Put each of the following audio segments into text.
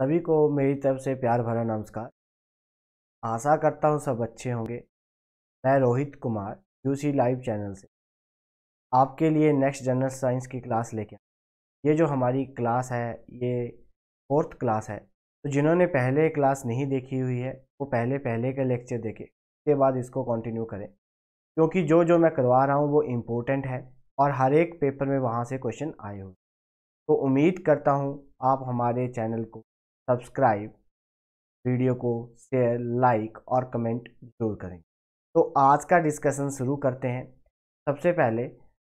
सभी को मेरी तरफ़ से प्यार भरा नमस्कार। आशा करता हूँ सब अच्छे होंगे। मैं Rohit Kumar UC live channel से। आपके लिए नेक्स्ट जनरल साइंस की क्लास लेके ये जो हमारी क्लास है, ये फोर्थ क्लास है तो जिन्होंने पहले क्लास नहीं देखी हुई है, वो पहले पहले के लेक्चर देखे, उसके बाद इसको कंटिन्यू करें। क्योंकि जो जो मैं करवा रहा हूँ, वो इम्पोर्टेंट है और हर एक पेपर में वहाँ से क्वेश्चन आए हुए तो उम्मीद करता हूँ आप हमारे चैनल को सब्सक्राइब वीडियो को शेयर लाइक और कमेंट ज़रूर करें। तो आज का डिस्कशन शुरू करते हैं। सबसे पहले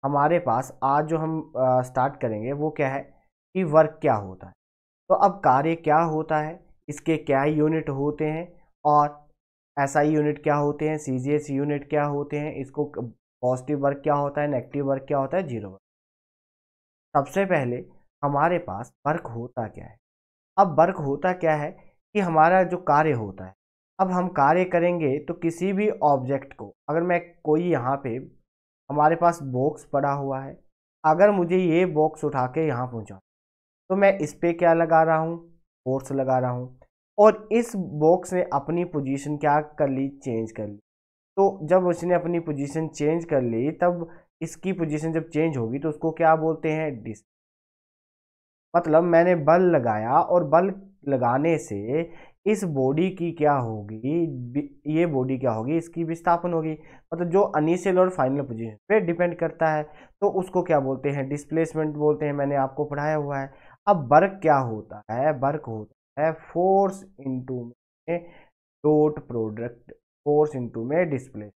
हमारे पास आज जो हम आ, स्टार्ट करेंगे वो क्या है कि वर्क क्या होता है। तो अब कार्य क्या होता है इसके क्या यूनिट होते हैं और एस आई यूनिट क्या होते हैं सी जी एस यूनिट क्या होते हैं इसको पॉजिटिव वर्क क्या होता है नेगेटिव वर्क क्या होता है ज़ीरो वर्क। सबसे पहले हमारे पास वर्क होता क्या है? अब वर्क होता क्या है कि हमारा जो कार्य होता है, अब हम कार्य करेंगे तो किसी भी ऑब्जेक्ट को, अगर मैं कोई यहाँ पे हमारे पास बॉक्स पड़ा हुआ है, अगर मुझे ये बॉक्स उठा के यहाँ पहुँचा तो मैं इस पर क्या लगा रहा हूँ? फोर्स लगा रहा हूँ। और इस बॉक्स ने अपनी पोजीशन क्या कर ली? चेंज कर ली। तो जब उसने अपनी पोजीशन चेंज कर ली, तब इसकी पोजीशन जब चेंज होगी तो उसको क्या बोलते हैं? डिस मतलब मैंने बल लगाया और बल लगाने से इस बॉडी की क्या होगी ये बॉडी क्या होगी, इसकी विस्थापन होगी। मतलब जो अनिशियल और फाइनल पोजीशन पे डिपेंड करता है तो उसको क्या बोलते हैं? डिस्प्लेसमेंट बोलते हैं, मैंने आपको पढ़ाया हुआ है। अब वर्क क्या होता है? वर्क होता है फोर्स इनटू में डोट प्रोडक्ट फोर्स इनटू में डिस्प्लेस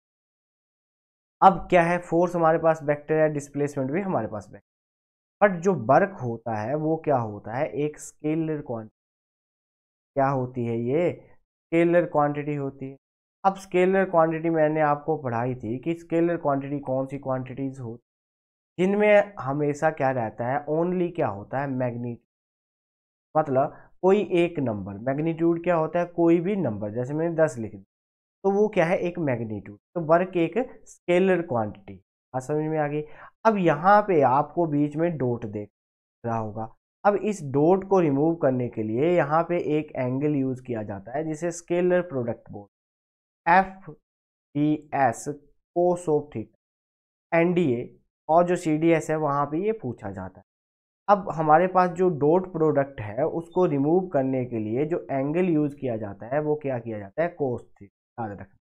अब क्या है? फोर्स हमारे पास वेक्टर है डिस्प्लेसमेंट भी हमारे पास वेक्टर बट जो वर्क होता है, वो क्या होता है? एक स्केलर क्वांटिटी क्या होती है ये? स्केलर क्वांटिटी होती है। अब स्केलर क्वांटिटी मैंने आपको पढ़ाई थी कि स्केलर क्वांटिटी कौन सी क्वांटिटीज होती जिनमें हमेशा क्या रहता है? ओनली क्या होता है? मैग्नीट्यूड मतलब कोई एक नंबर मैग्नीट्यूड क्या होता है? कोई भी नंबर जैसे मैंने दस लिख दिया तो वो क्या है? एक मैग्नीट्यूड तो वर्क एक स्केलर क्वांटिटी आज समझ में आ गई। अब यहाँ पे आपको बीच में डोट देख रहा होगा। अब इस डोट को रिमूव करने के लिए यहाँ पे एक एंगल यूज़ किया जाता है, जिसे स्केलर प्रोडक्ट बोल F D S cos of theta N D A और जो सी डी एस है, वहाँ पे ये पूछा जाता है। अब हमारे पास जो डोट प्रोडक्ट है, उसको रिमूव करने के लिए जो एंगल यूज़ किया जाता है, वो क्या किया जाता है? कोस थीटा याद रखना।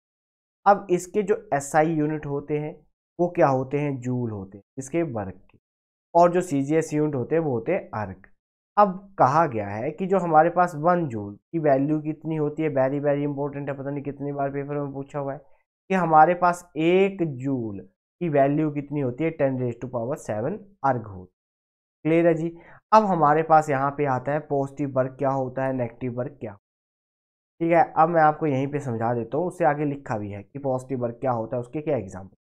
अब इसके जो एस आई यूनिट होते हैं वो क्या होते हैं? जूल होते हैं, इसके वर्क के। और जो सी जी एस यूनिट होते हैं, वो होते हैं अर्ग अब कहा गया है कि जो हमारे पास वन जूल की वैल्यू कितनी होती है? वेरी वेरी इंपॉर्टेंट है, पता नहीं कितनी बार पेपर में पूछा हुआ है कि हमारे पास एक जूल की वैल्यू कितनी होती है? Ten raise to power seven erg होती क्लियर है जी? अब हमारे पास यहाँ पे आता है पॉजिटिव वर्क क्या होता है? नेगेटिव वर्क क्या ठीक है, अब मैं आपको यहीं पे समझा देता हूँ, उससे आगे लिखा भी है कि पॉजिटिव वर्क क्या होता है, उसके क्या एग्ज़ाम्पल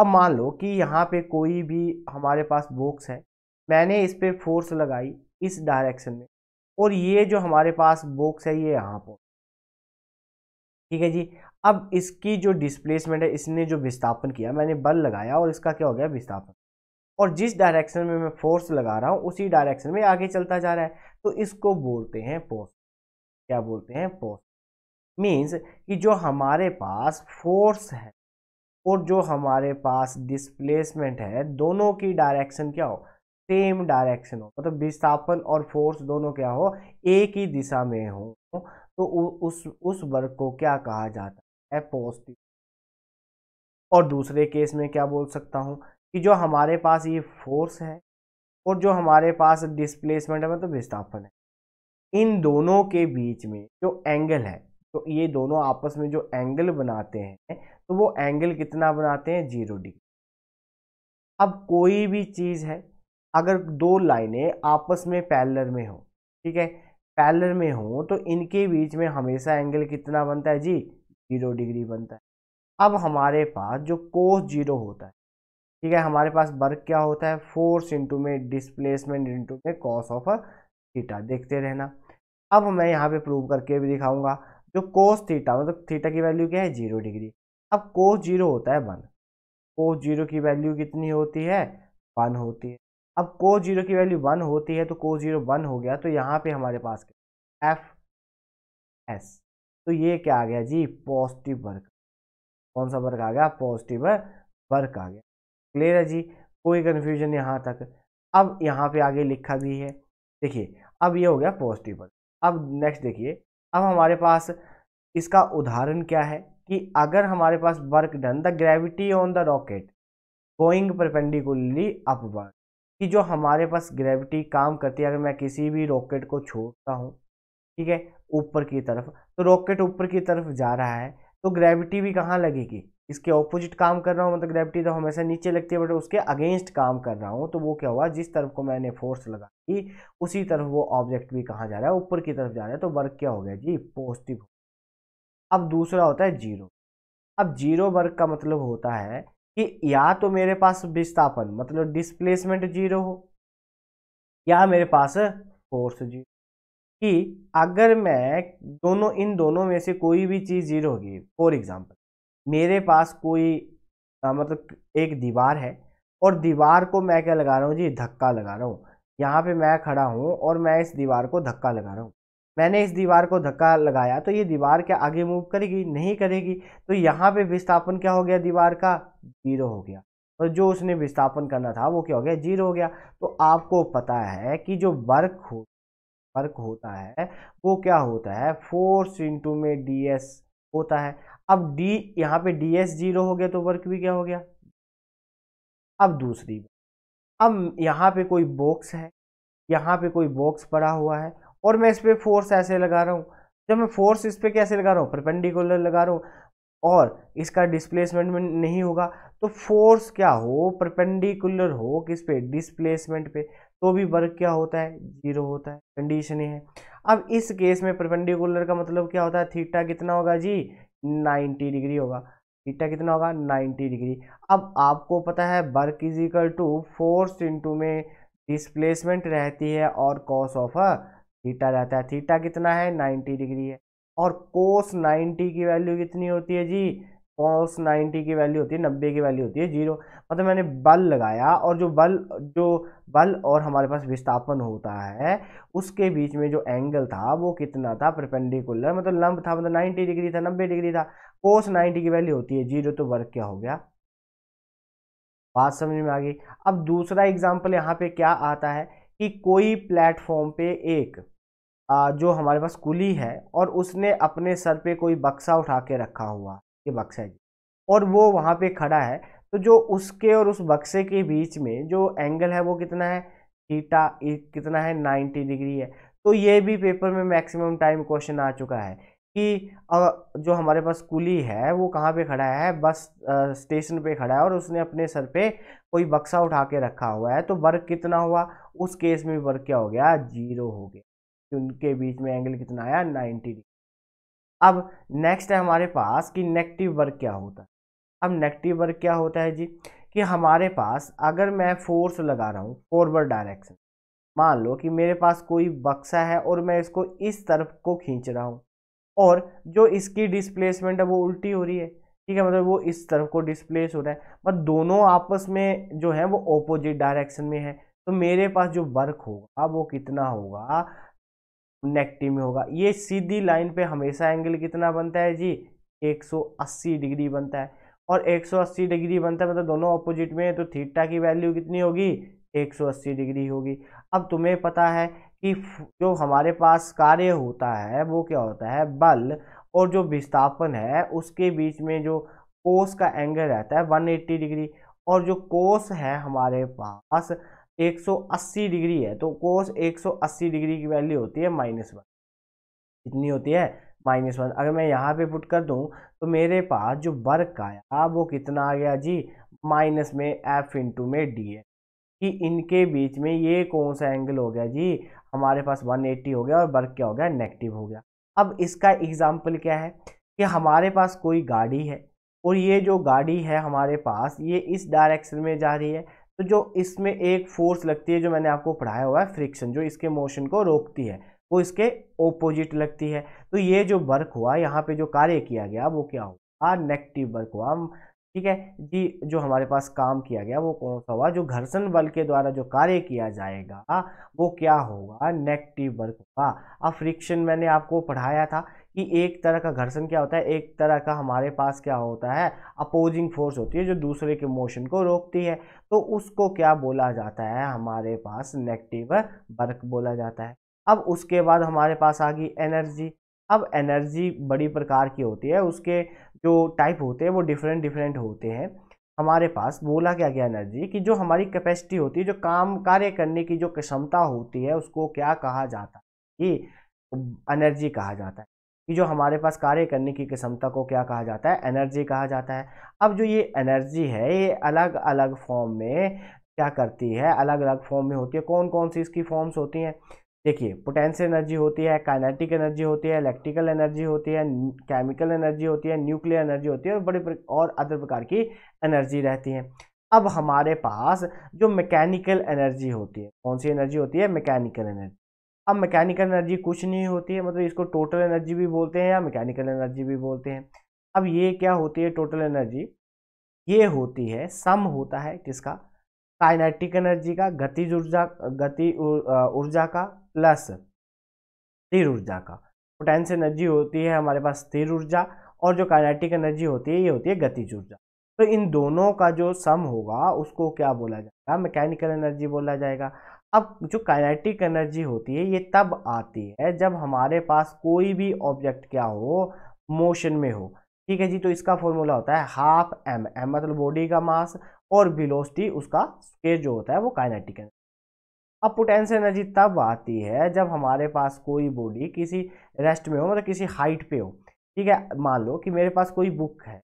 अब मान लो कि यहाँ पे कोई भी हमारे पास बॉक्स है, मैंने इस पर फोर्स लगाई इस डायरेक्शन में और ये जो हमारे पास बॉक्स है, ये यहाँ पर। ठीक है जी? अब इसकी जो डिस्प्लेसमेंट है, इसने जो विस्थापन किया, मैंने बल लगाया और इसका क्या हो गया? विस्थापन। और जिस डायरेक्शन में मैं फोर्स लगा रहा हूँ, उसी डायरेक्शन में आगे चलता जा रहा है। तो इसको बोलते हैं पोस्ट क्या बोलते हैं? पोस्ट मीन्स कि जो हमारे पास फोर्स है और जो हमारे पास डिस्प्लेसमेंट है, दोनों की डायरेक्शन क्या हो? सेम डायरेक्शन हो। मतलब विस्थापन और फोर्स दोनों क्या हो? एक ही दिशा में हो। तो उस उस वर्ग को क्या कहा जाता है? पॉजिटिव और दूसरे केस में क्या बोल सकता हूँ? कि जो हमारे पास ये फोर्स है और जो हमारे पास डिस्प्लेसमेंट है मतलब विस्थापन है। इन दोनों के बीच में जो एंगल है तो ये दोनों आपस में जो एंगल बनाते हैं तो वो एंगल कितना बनाते हैं? ज़ीरो डिग्री अब कोई भी चीज़ है, अगर दो लाइनें आपस में पैलर में हो, ठीक है? पैलर में हो तो इनके बीच में हमेशा एंगल कितना बनता है? जी ज़ीरो डिग्री बनता है। अब हमारे पास जो कोस ज़ीरो होता है, ठीक है? हमारे पास वर्क क्या होता है? फोर्स इंटू में डिस्प्लेसमेंट इंटू में कॉस ऑफ़ थीटा देखते रहना। अब मैं यहाँ पे प्रूव करके भी दिखाऊँगा। जो कोस थीटा मतलब थीटा की वैल्यू क्या है? ज़ीरो डिग्री अब कोस ज़ीरो होता है वन कोस ज़ीरो की वैल्यू कितनी होती है? वन होती है. अब कोस ज़ीरो की वैल्यू वन होती है तो कोस ज़ीरो वन हो गया तो यहाँ पे हमारे पास एफ़ एस तो ये क्या आ गया जी? पॉजिटिव वर्क कौन सा वर्क आ गया? पॉजिटिव वर्क आ गया. क्लियर है जी? कोई कन्फ्यूज़न यहाँ तक. अब यहाँ पे आगे लिखा भी है. देखिए, अब ये हो गया पॉजिटिव वर्क अब नेक्स्ट देखिए अब हमारे पास इसका उदाहरण क्या है कि अगर हमारे पास work done, the gravity on the rocket going perpendicularly upward, कि जो हमारे पास ग्रेविटी काम करती है, अगर मैं किसी भी रॉकेट को छोड़ता हूँ, ठीक है, ऊपर की तरफ़ तो रॉकेट ऊपर की तरफ़ जा रहा है तो ग्रेविटी भी कहाँ लगेगी? इसके ऑपोजिट काम कर रहा हूँ मतलब ग्रेविटी तो हमेशा नीचे लगती है बट उसके अगेंस्ट काम कर रहा हूँ। तो वो क्या हुआ? जिस तरफ़ को मैंने फोर्स लगा दी उसी तरफ़ वो ऑब्जेक्ट भी कहाँ जा रहा है? ऊपर की तरफ़ जा रहा है। तो वर्क क्या हो गया जी? पॉजिटिव अब दूसरा होता है ज़ीरो अब ज़ीरो वर्क का मतलब होता है कि या तो मेरे पास विस्थापन मतलब डिस्प्लेसमेंट ज़ीरो हो, या मेरे पास फोर्स ज़ीरो कि अगर मैं दोनों, इन दोनों में से कोई भी चीज़ ज़ीरो होगी फॉर एग्जांपल मेरे पास कोई आ, मतलब एक दीवार है और दीवार को मैं क्या लगा रहा हूँ जी धक्का लगा रहा हूँ। यहाँ पे मैं खड़ा हूँ और मैं इस दीवार को धक्का लगा रहा हूँ। मैंने इस दीवार को धक्का लगाया तो ये दीवार क्या आगे मूव करेगी? नहीं करेगी। तो यहाँ पे विस्थापन क्या हो गया दीवार का? ज़ीरो हो गया। और जो उसने विस्थापन करना था वो क्या हो गया? ज़ीरो हो गया। तो आपको पता है कि जो वर्क हो वर्क होता है वो क्या होता है? फोर्स इंटू में डी होता है। अब डी यहाँ पे डी एस ज़ीरो हो गया तो वर्क भी क्या हो गया? अब दूसरी अब यहाँ पे कोई बॉक्स है, यहाँ पे कोई बॉक्स पड़ा हुआ है और मैं इस पर फोर्स ऐसे लगा रहा हूँ। जब मैं फोर्स इस पर कैसे लगा रहा हूँ? परपेंडिकुलर लगा रहा हूँ और इसका डिस्प्लेसमेंट में नहीं होगा तो फोर्स क्या हो? परपेंडिकुलर हो किस पे? डिस्प्लेसमेंट पे। तो भी वर्क क्या होता है? ज़ीरो होता है। कंडीशन ही है। अब इस केस में परपेंडिकुलर का मतलब क्या होता है? थीटा कितना होगा जी? 90 डिग्री होगा। थीटा कितना होगा? 90 डिग्री। अब आपको पता है work is equal to force into में डिस्प्लेसमेंट रहती है और कॉस ऑफ़ थीटा रहता है। थीटा कितना है? 90 डिग्री है। और कोस 90 की वैल्यू कितनी होती है जी? कोस 90 की वैल्यू होती है 90 की वैल्यू होती है, ज़ीरो। मतलब मैंने बल लगाया और जो बल जो बल और हमारे पास विस्थापन होता है, उसके बीच में जो एंगल था, वो कितना था? परपेंडिकुलर मतलब लंब था मतलब 90 डिग्री था 90 डिग्री था। कोस 90 की वैल्यू होती है ज़ीरो तो वर्क क्या हो गया? बात समझ में आ गई। अब दूसरा एग्ज़ाम्पल यहाँ पे क्या आता है कि कोई प्लेटफॉर्म पे एक जो हमारे पास कुली है और उसने अपने सर पे कोई बक्सा उठा के रखा हुआ, ये बक्सा है और वो वहाँ पे खड़ा है तो जो उसके और उस बक्से के बीच में जो एंगल है वो कितना है? थीटा कितना है? 90 डिग्री है। तो ये भी पेपर में मैक्सिमम टाइम क्वेश्चन आ चुका है कि जो हमारे पास कुली है, वो कहाँ पे खड़ा है? बस स्टेशन पे खड़ा है और उसने अपने सर पे कोई बक्सा उठा के रखा हुआ है। तो वर्क कितना हुआ? उस केस में वर्क क्या हो गया? ज़ीरो हो गया। उनके बीच में एंगल कितना आया? नाइन्टी डिग्री अब नेक्स्ट है हमारे पास कि नेगेटिव वर्क क्या होता? है अब नेगेटिव वर्क क्या होता है जी? कि हमारे पास अगर मैं फोर्स लगा रहा हूँ फॉरवर्ड डायरेक्शन मान लो कि मेरे पास कोई बक्सा है और मैं इसको इस तरफ़ को खींच रहा हूँ और जो इसकी डिस्प्लेसमेंट है वो उल्टी हो रही है, ठीक है? मतलब वो इस तरफ़ को डिस्प्लेस हो रहा है बट दोनों आपस में जो है वो ऑपोजिट डायरेक्शन में है तो मेरे पास जो वर्क होगा वो कितना होगा? नेगेटिव में होगा। ये सीधी लाइन पे हमेशा एंगल कितना बनता है जी? 180 डिग्री बनता है। और 180 डिग्री बनता है मतलब दोनों ऑपोजिट में तो थीटा की वैल्यू कितनी होगी? 180 डिग्री होगी। अब तुम्हें पता है कि जो हमारे पास कार्य होता है, वो क्या होता है? बल, और जो विस्थापन है, उसके बीच में जो कोस का एंगल रहता है 180 डिग्री। और जो कोस है हमारे पास 180 डिग्री है तो कोस 180 डिग्री की वैल्यू होती है माइनस वन। कितनी होती है? Minus one. अगर मैं यहाँ पे पुट कर दूँ तो मेरे पास जो वर्क आया, वो कितना आ गया जी? माइनस में एफ़ इंटू में डी है। कि इनके बीच में ये कौन सा एंगल हो गया जी? हमारे पास 180 हो गया और वर्क क्या हो गया? नेगेटिव हो गया। अब इसका एग्ज़ाम्पल क्या है? कि हमारे पास कोई गाड़ी है और ये जो गाड़ी है हमारे पास, ये इस डायरेक्शन में जा रही है। तो जो इसमें एक फोर्स लगती है, जो मैंने आपको पढ़ाया हुआ है, फ्रिक्शन, जो इसके मोशन को रोकती है, वो इसके ओपोजिट लगती है। तो ये जो वर्क हुआ, यहाँ पे जो कार्य किया गया, वो क्या हुआ? नेगेटिव वर्क हुआ। ठीक है? जी, जो हमारे पास काम किया गया, वो कौन सा हुआ? जो घर्षण बल के द्वारा जो कार्य किया जाएगा वो क्या होगा? नेगेटिव वर्क होगा। अब फ्रिक्शन मैंने आपको पढ़ाया था कि एक तरह का घर्षण क्या होता है? एक तरह का हमारे पास क्या होता है? अपोजिंग फोर्स होती है, जो दूसरे के मोशन को रोकती है। तो उसको क्या बोला जाता है? हमारे पास नेगेटिव वर्क बोला जाता है। अब उसके बाद हमारे पास आ गई एनर्जी अब एनर्जी बड़ी प्रकार की होती है, उसके जो टाइप होते हैं वो डिफरेंट डिफरेंट होते हैं। हमारे पास बोला क्या गया एनर्जी कि जो हमारी कैपेसिटी होती है, जो काम, कार्य करने की जो क्षमता होती है, उसको क्या कहा जाता है? कि एनर्जी कहा जाता है। कि जो हमारे पास कार्य करने की क्षमता को क्या कहा जाता है? एनर्जी कहा जाता है। अब जो ये एनर्जी है, ये अलग अलग फॉर्म में क्या करती है? अलग अलग फॉर्म में होती है। कौन कौन सी इसकी फॉर्म्स होती हैं? देखिए पोटेंशियल एनर्जी होती है काइनेटिक एनर्जी होती है इलेक्ट्रिकल एनर्जी होती है केमिकल एनर्जी होती है न्यूक्लियर एनर्जी होती है और बड़े और अदर प्रकार की एनर्जी रहती है। अब हमारे पास जो मैकेनिकल एनर्जी होती है, कौन सी एनर्जी होती है? मैकेनिकल एनर्जी अब मैकेनिकल एनर्जी कुछ नहीं होती है मतलब इसको टोटल एनर्जी भी बोलते हैं या मैकेनिकल एनर्जी भी बोलते हैं। अब ये क्या होती है टोटल एनर्जी ये होती है सम होता है किसका? काइनेटिक एनर्जी का, गतिज ऊर्जा, गति ऊर्जा का प्लस स्थिर ऊर्जा का। पोटेंशियल एनर्जी होती है हमारे पास स्थिर ऊर्जा और जो काइनेटिक एनर्जी होती है, ये होती है गतिज ऊर्जा। तो इन दोनों का जो सम होगा, उसको क्या बोला जाएगा? मैकेनिकल एनर्जी बोला जाएगा। अब जो काइनेटिक एनर्जी होती है, ये तब आती है जब हमारे पास कोई भी ऑब्जेक्ट क्या हो, मोशन में हो। ठीक है जी तो इसका फॉर्मूला होता है हाफ़ एम एम मतलब बॉडी का मास और विलोसिटी उसका स्केज जो होता है वो काइनेटिक एनर्जी। अब पोटेंशियल एनर्जी तब आती है जब हमारे पास कोई बॉडी किसी रेस्ट में हो मतलब किसी हाइट पे हो। ठीक है मान लो कि मेरे पास कोई बुक है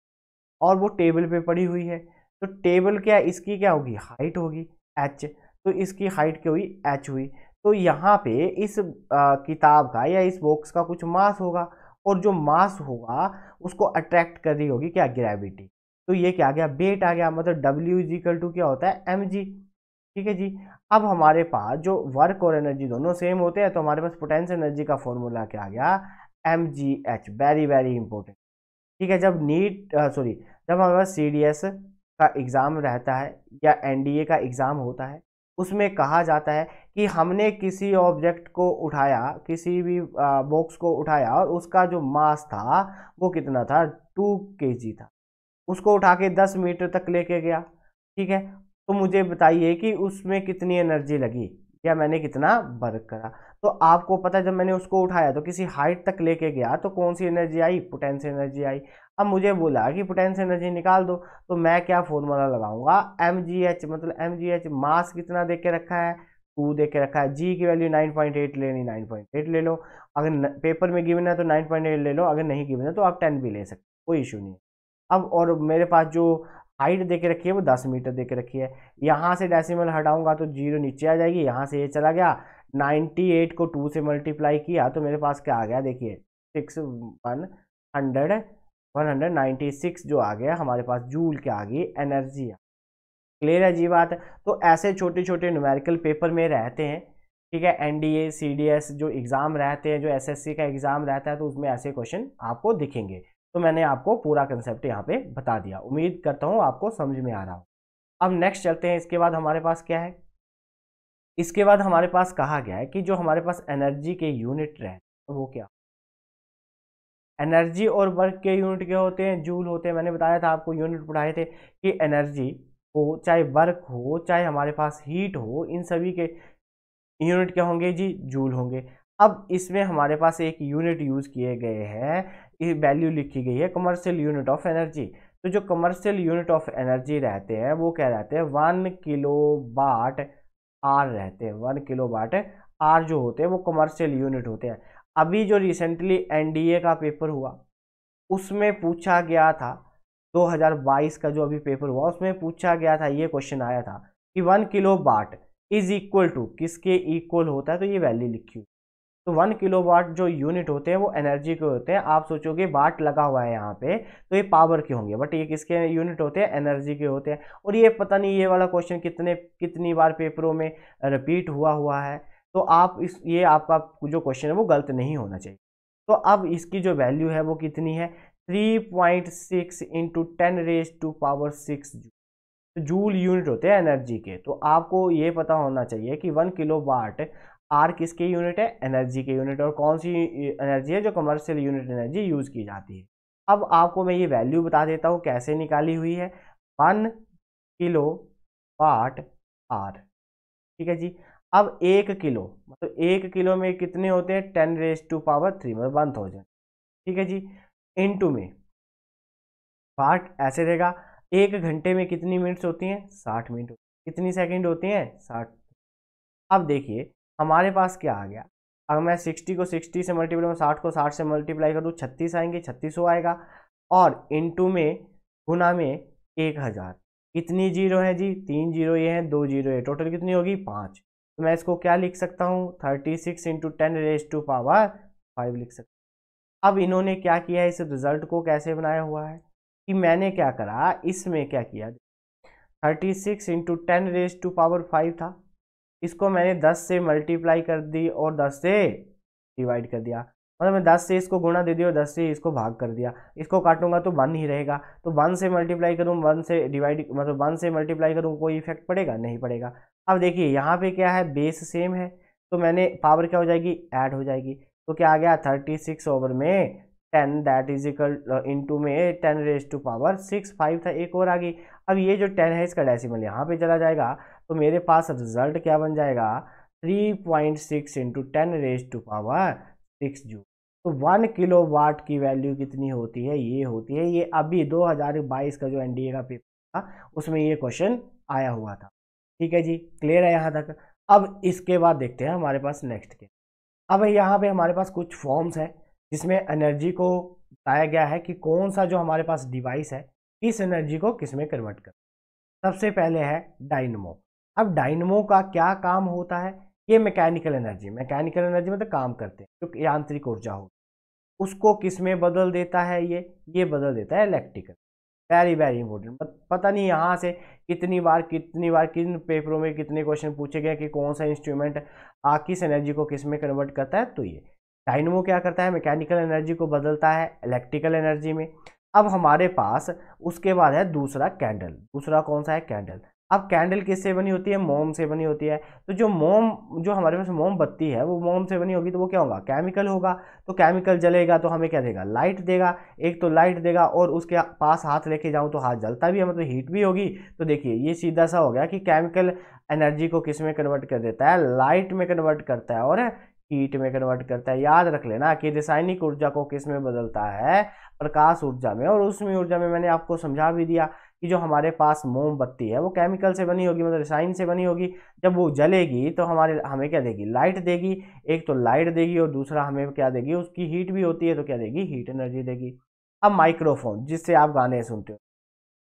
और वो टेबल पे पड़ी हुई है तो टेबल क्या इसकी क्या होगी? हाइट होगी एच तो इसकी हाइट क्या हुई? एच हुई। तो यहाँ पे इस आ, किताब का या इस बॉक्स का कुछ मास होगा और जो मास होगा उसको अट्रैक्ट कर रही होगी क्या? ग्रेविटी तो ये क्या आ गया? बेट आ गया मतलब डब्ल्यू इजिकल टू क्या होता है? एम जी ठीक है जी? अब हमारे पास जो वर्क और एनर्जी दोनों सेम होते हैं तो हमारे पास पोटेंशियल एनर्जी का फॉर्मूला क्या आ गया? M G H very very important ठीक है, जब नीट सॉरी जब हमारे पास सी डी एस का एग्ज़ाम रहता है या एन डी ए का एग्ज़ाम होता है, उसमें कहा जाता है कि हमने किसी ऑब्जेक्ट को उठाया, किसी भी बॉक्स को उठाया और उसका जो मास था वो कितना था? टू के जी था। उसको उठा के दस मीटर तक लेके गया। ठीक है? तो मुझे बताइए कि उसमें कितनी एनर्जी लगी? या मैंने कितना वर्क करा? तो आपको पता है जब मैंने उसको उठाया तो किसी हाइट तक लेके गया तो कौन सी एनर्जी आई? पोटेंशियल एनर्जी आई। अब मुझे बोला कि पोटेंशियल एनर्जी निकाल दो तो मैं क्या फॉर्मूला लगाऊँगा? एम जी एच मतलब एम जी एच मास कितना दे के रखा है? टू दे के रखा है। जी की वैल्यू नाइन पॉइंट एट लेनी नाइन पॉइंट एट ले लो। अगर न, पेपर में गिवन है तो नाइन पॉइंट एट ले लो। अगर नहीं गिवन है तो आप टेन भी ले सकते कोई इशू नहीं अब और मेरे पास जो हाइट दे के रखी है, वो दस मीटर दे के रखी है। यहाँ से डेसिमल हटाऊँगा तो ज़ीरो नीचे आ जाएगी, यहाँ से ये चला गया। नाइन्टी एट को टू से मल्टीप्लाई किया तो मेरे पास क्या आ गया? देखिए six one hundred one hundred ninety six जो आ गया, हमारे पास जूल क्या आ गई? एनर्जी क्लियर है जी बात? तो ऐसे छोटे छोटे न्यूमेरिकल पेपर में रहते हैं, ठीक है? N D A C D S जो एग्ज़ाम रहते हैं, जो एस एस सी का एग्ज़ाम रहता है तो उसमें ऐसे क्वेश्चन आपको दिखेंगे। तो मैंने आपको पूरा कंसेप्ट यहाँ पे बता दिया। उम्मीद करता हूँ आपको समझ में आ रहा हो। अब नेक्स्ट चलते हैं। इसके बाद हमारे पास क्या है? इसके बाद हमारे पास कहा गया है कि जो हमारे पास एनर्जी के यूनिट रहे तो वो क्या? एनर्जी और वर्क के यूनिट क्या होते हैं? जूल होते हैं। मैंने बताया था आपको यूनिट पढ़ाए थे कि एनर्जी हो चाहे वर्क हो, चाहे हमारे पास हीट हो, इन सभी के यूनिट क्या होंगे जी? जूल होंगे। अब इसमें हमारे पास एक यूनिट यूज़ किए गए हैं। ये वैल्यू लिखी गई है कमर्शियल यूनिट ऑफ़ एनर्जी तो जो कमर्शियल यूनिट ऑफ़ एनर्जी रहते हैं, वो क्या रहते हैं? वन किलो बाट आर रहते हैं। वन किलो बाट आर जो होते हैं, वो कमर्शियल यूनिट होते हैं। अभी जो रिसेंटली एनडीए का पेपर हुआ, उसमें पूछा गया था 2022 का जो अभी पेपर हुआ, उसमें पूछा गया था, ये क्वेश्चन आया था कि one kilo watt is equal to किसके इक्वल होता है? तो ये वैल्यू लिखी हुई तो वन किलो वाट जो यूनिट होते हैं, वो एनर्जी के होते हैं। आप सोचोगे वाट लगा हुआ है यहाँ पे तो ये पावर के होंगे, बट ये किसके यूनिट होते हैं? एनर्जी के होते हैं। और ये पता नहीं, ये वाला क्वेश्चन कितने, कितनी बार पेपरों में रिपीट हुआ हुआ है। तो आप इस, ये आपका जो क्वेश्चन है, वो गलत नहीं होना चाहिए। तो अब इसकी जो वैल्यू है, वो कितनी है? Three point six into ten raise to power six joule. Joule unit होते हैं एनर्जी के। तो आपको ये पता होना चाहिए कि वन किलो वाट आर किसके यूनिट है? एनर्जी के यूनिट और कौन सी एनर्जी है जो कमर्शियल यूनिट एनर्जी यूज़ की जाती है? अब आपको मैं ये वैल्यू बता देता हूँ, कैसे निकाली हुई है? वन किलो वाट आर ठीक है जी? अब एक किलो मतलब एक किलो में कितने होते हैं? Ten raise to power three मतलब वन थाउज़ेंड ठीक है जी? इनटू में। वाट ऐसे रहेगा। एक घंटे में कितनी मिनट्स होती हैं? साठ मिनट कितनी सेकंड होती हैं? साठ। अब देखिए हमारे पास क्या आ गया? अगर मैं सिक्सटी को सिक्सटी से मल्टीप्लाई साठ को साठ से मल्टीप्लाई करूँ, छत्तीस आएँगे, छत्तीस सौ आएगा। और इनटू में, गुना में एक हज़ार। कितनी ज़ीरो है जी? तीन ज़ीरो, ये हैं दो ज़ीरो, ये टोटल कितनी होगी? पाँच। तो मैं इसको क्या लिख सकता हूँ? Thirty six into ten raise to power five लिख सकता अब इन्होंने क्या किया है? इस रिज़ल्ट को कैसे बनाया हुआ है? कि मैंने क्या करा? इसमें क्या किया? Thirty six into ten raise to power five था। इसको मैंने दस से मल्टीप्लाई कर दी और दस से डिवाइड कर दिया। मतलब मैं दस से इसको गुणा दे दिया और दस से इसको भाग कर दिया। इसको काटूँगा तो वन ही रहेगा। तो वन से मल्टीप्लाई करूँ, वन से डिवाइड मतलब वन से मल्टीप्लाई करूँ, कोई इफ़ेक्ट पड़ेगा? नहीं पड़ेगा। अब देखिए, यहाँ पे क्या है? बेस सेम है। तो मैंने पावर क्या हो जाएगी? ऐड हो जाएगी। तो क्या आ गया? थर्टी सिक्स ओवर में ten that is equal into में ten raise to power six five था, एक और आ गई। अब ये जो टेन है, इसका डेसिमल यहाँ पे चला जाएगा तो मेरे पास रिज़ल्ट क्या बन जाएगा? Three point six into ten raise to power six joule. तो वन किलो वाट की वैल्यू कितनी होती है? ये होती है, ये अभी 2022 का जो एनडीए का पेपर था, उसमें ये क्वेश्चन आया हुआ था। ठीक है जी क्लियर है यहाँ तक। अब इसके बाद देखते हैं हमारे पास नेक्स्ट के अब यहाँ पे हमारे पास कुछ फॉर्म्स है। जिसमें एनर्जी को बताया गया है कि कौन सा जो हमारे पास डिवाइस है, किस एनर्जी को किसमें कन्वर्ट कर? सबसे पहले है डाइनमो अब डाइनमो का क्या काम होता है? ये मैकेनिकल एनर्जी मैकेनिकल एनर्जी मतलब काम करते हैं, जो यांत्रिक ऊर्जा हो। उसको किसमें बदल देता है ये? ये बदल देता है इलेक्ट्रिकल वेरी वेरी इंपॉर्टेंट पता नहीं यहाँ से कितनी बार कितनी बार, किन पेपरों में कितने क्वेश्चन पूछे गए कि कौन सा इंस्ट्रूमेंट आ, किस एनर्जी को किसमें कन्वर्ट करता है तो ये। डायनमो क्या करता है? मैकेनिकल एनर्जी को बदलता है, इलेक्ट्रिकल एनर्जी में। अब हमारे पास उसके बाद है दूसरा कैंडल। दूसरा कौन सा है? कैंडल। अब कैंडल किससे बनी होती है? मोम से बनी होती है। तो जो मोम, जो हमारे पास मोम बत्ती है, वो मोम से बनी होगी तो वो क्या होगा? केमिकल होगा। तो केमिकल जलेगा तो हमें क्या देगा? लाइट देगा। एक तो लाइट देगा और उसके पास हाथ लेके जाऊँ तो हाथ जलता भी है मतलब हीट भी होगी। तो देखिए, ये सीधा सा हो गया कि केमिकल एनर्जी को किसमें कन्वर्ट कर देता है? लाइट में कन्वर्ट करता है और हीट में कन्वर्ट करता है। याद रख लेना कि रासायनिक ऊर्जा को किसमें बदलता है? प्रकाश ऊर्जा में। और उसमें ऊर्जा में मैंने आपको समझा भी दिया कि जो हमारे पास मोमबत्ती है, वो केमिकल से बनी होगी मतलब रसायन से बनी होगी। जब वो जलेगी तो हमारे, हमें क्या देगी? लाइट देगी। एक तो लाइट देगी और दूसरा हमें क्या देगी? उसकी हीट भी होती है तो क्या देगी? हीट एनर्जी देगी। अब माइक्रोफोन जिससे आप गाने सुनते हो।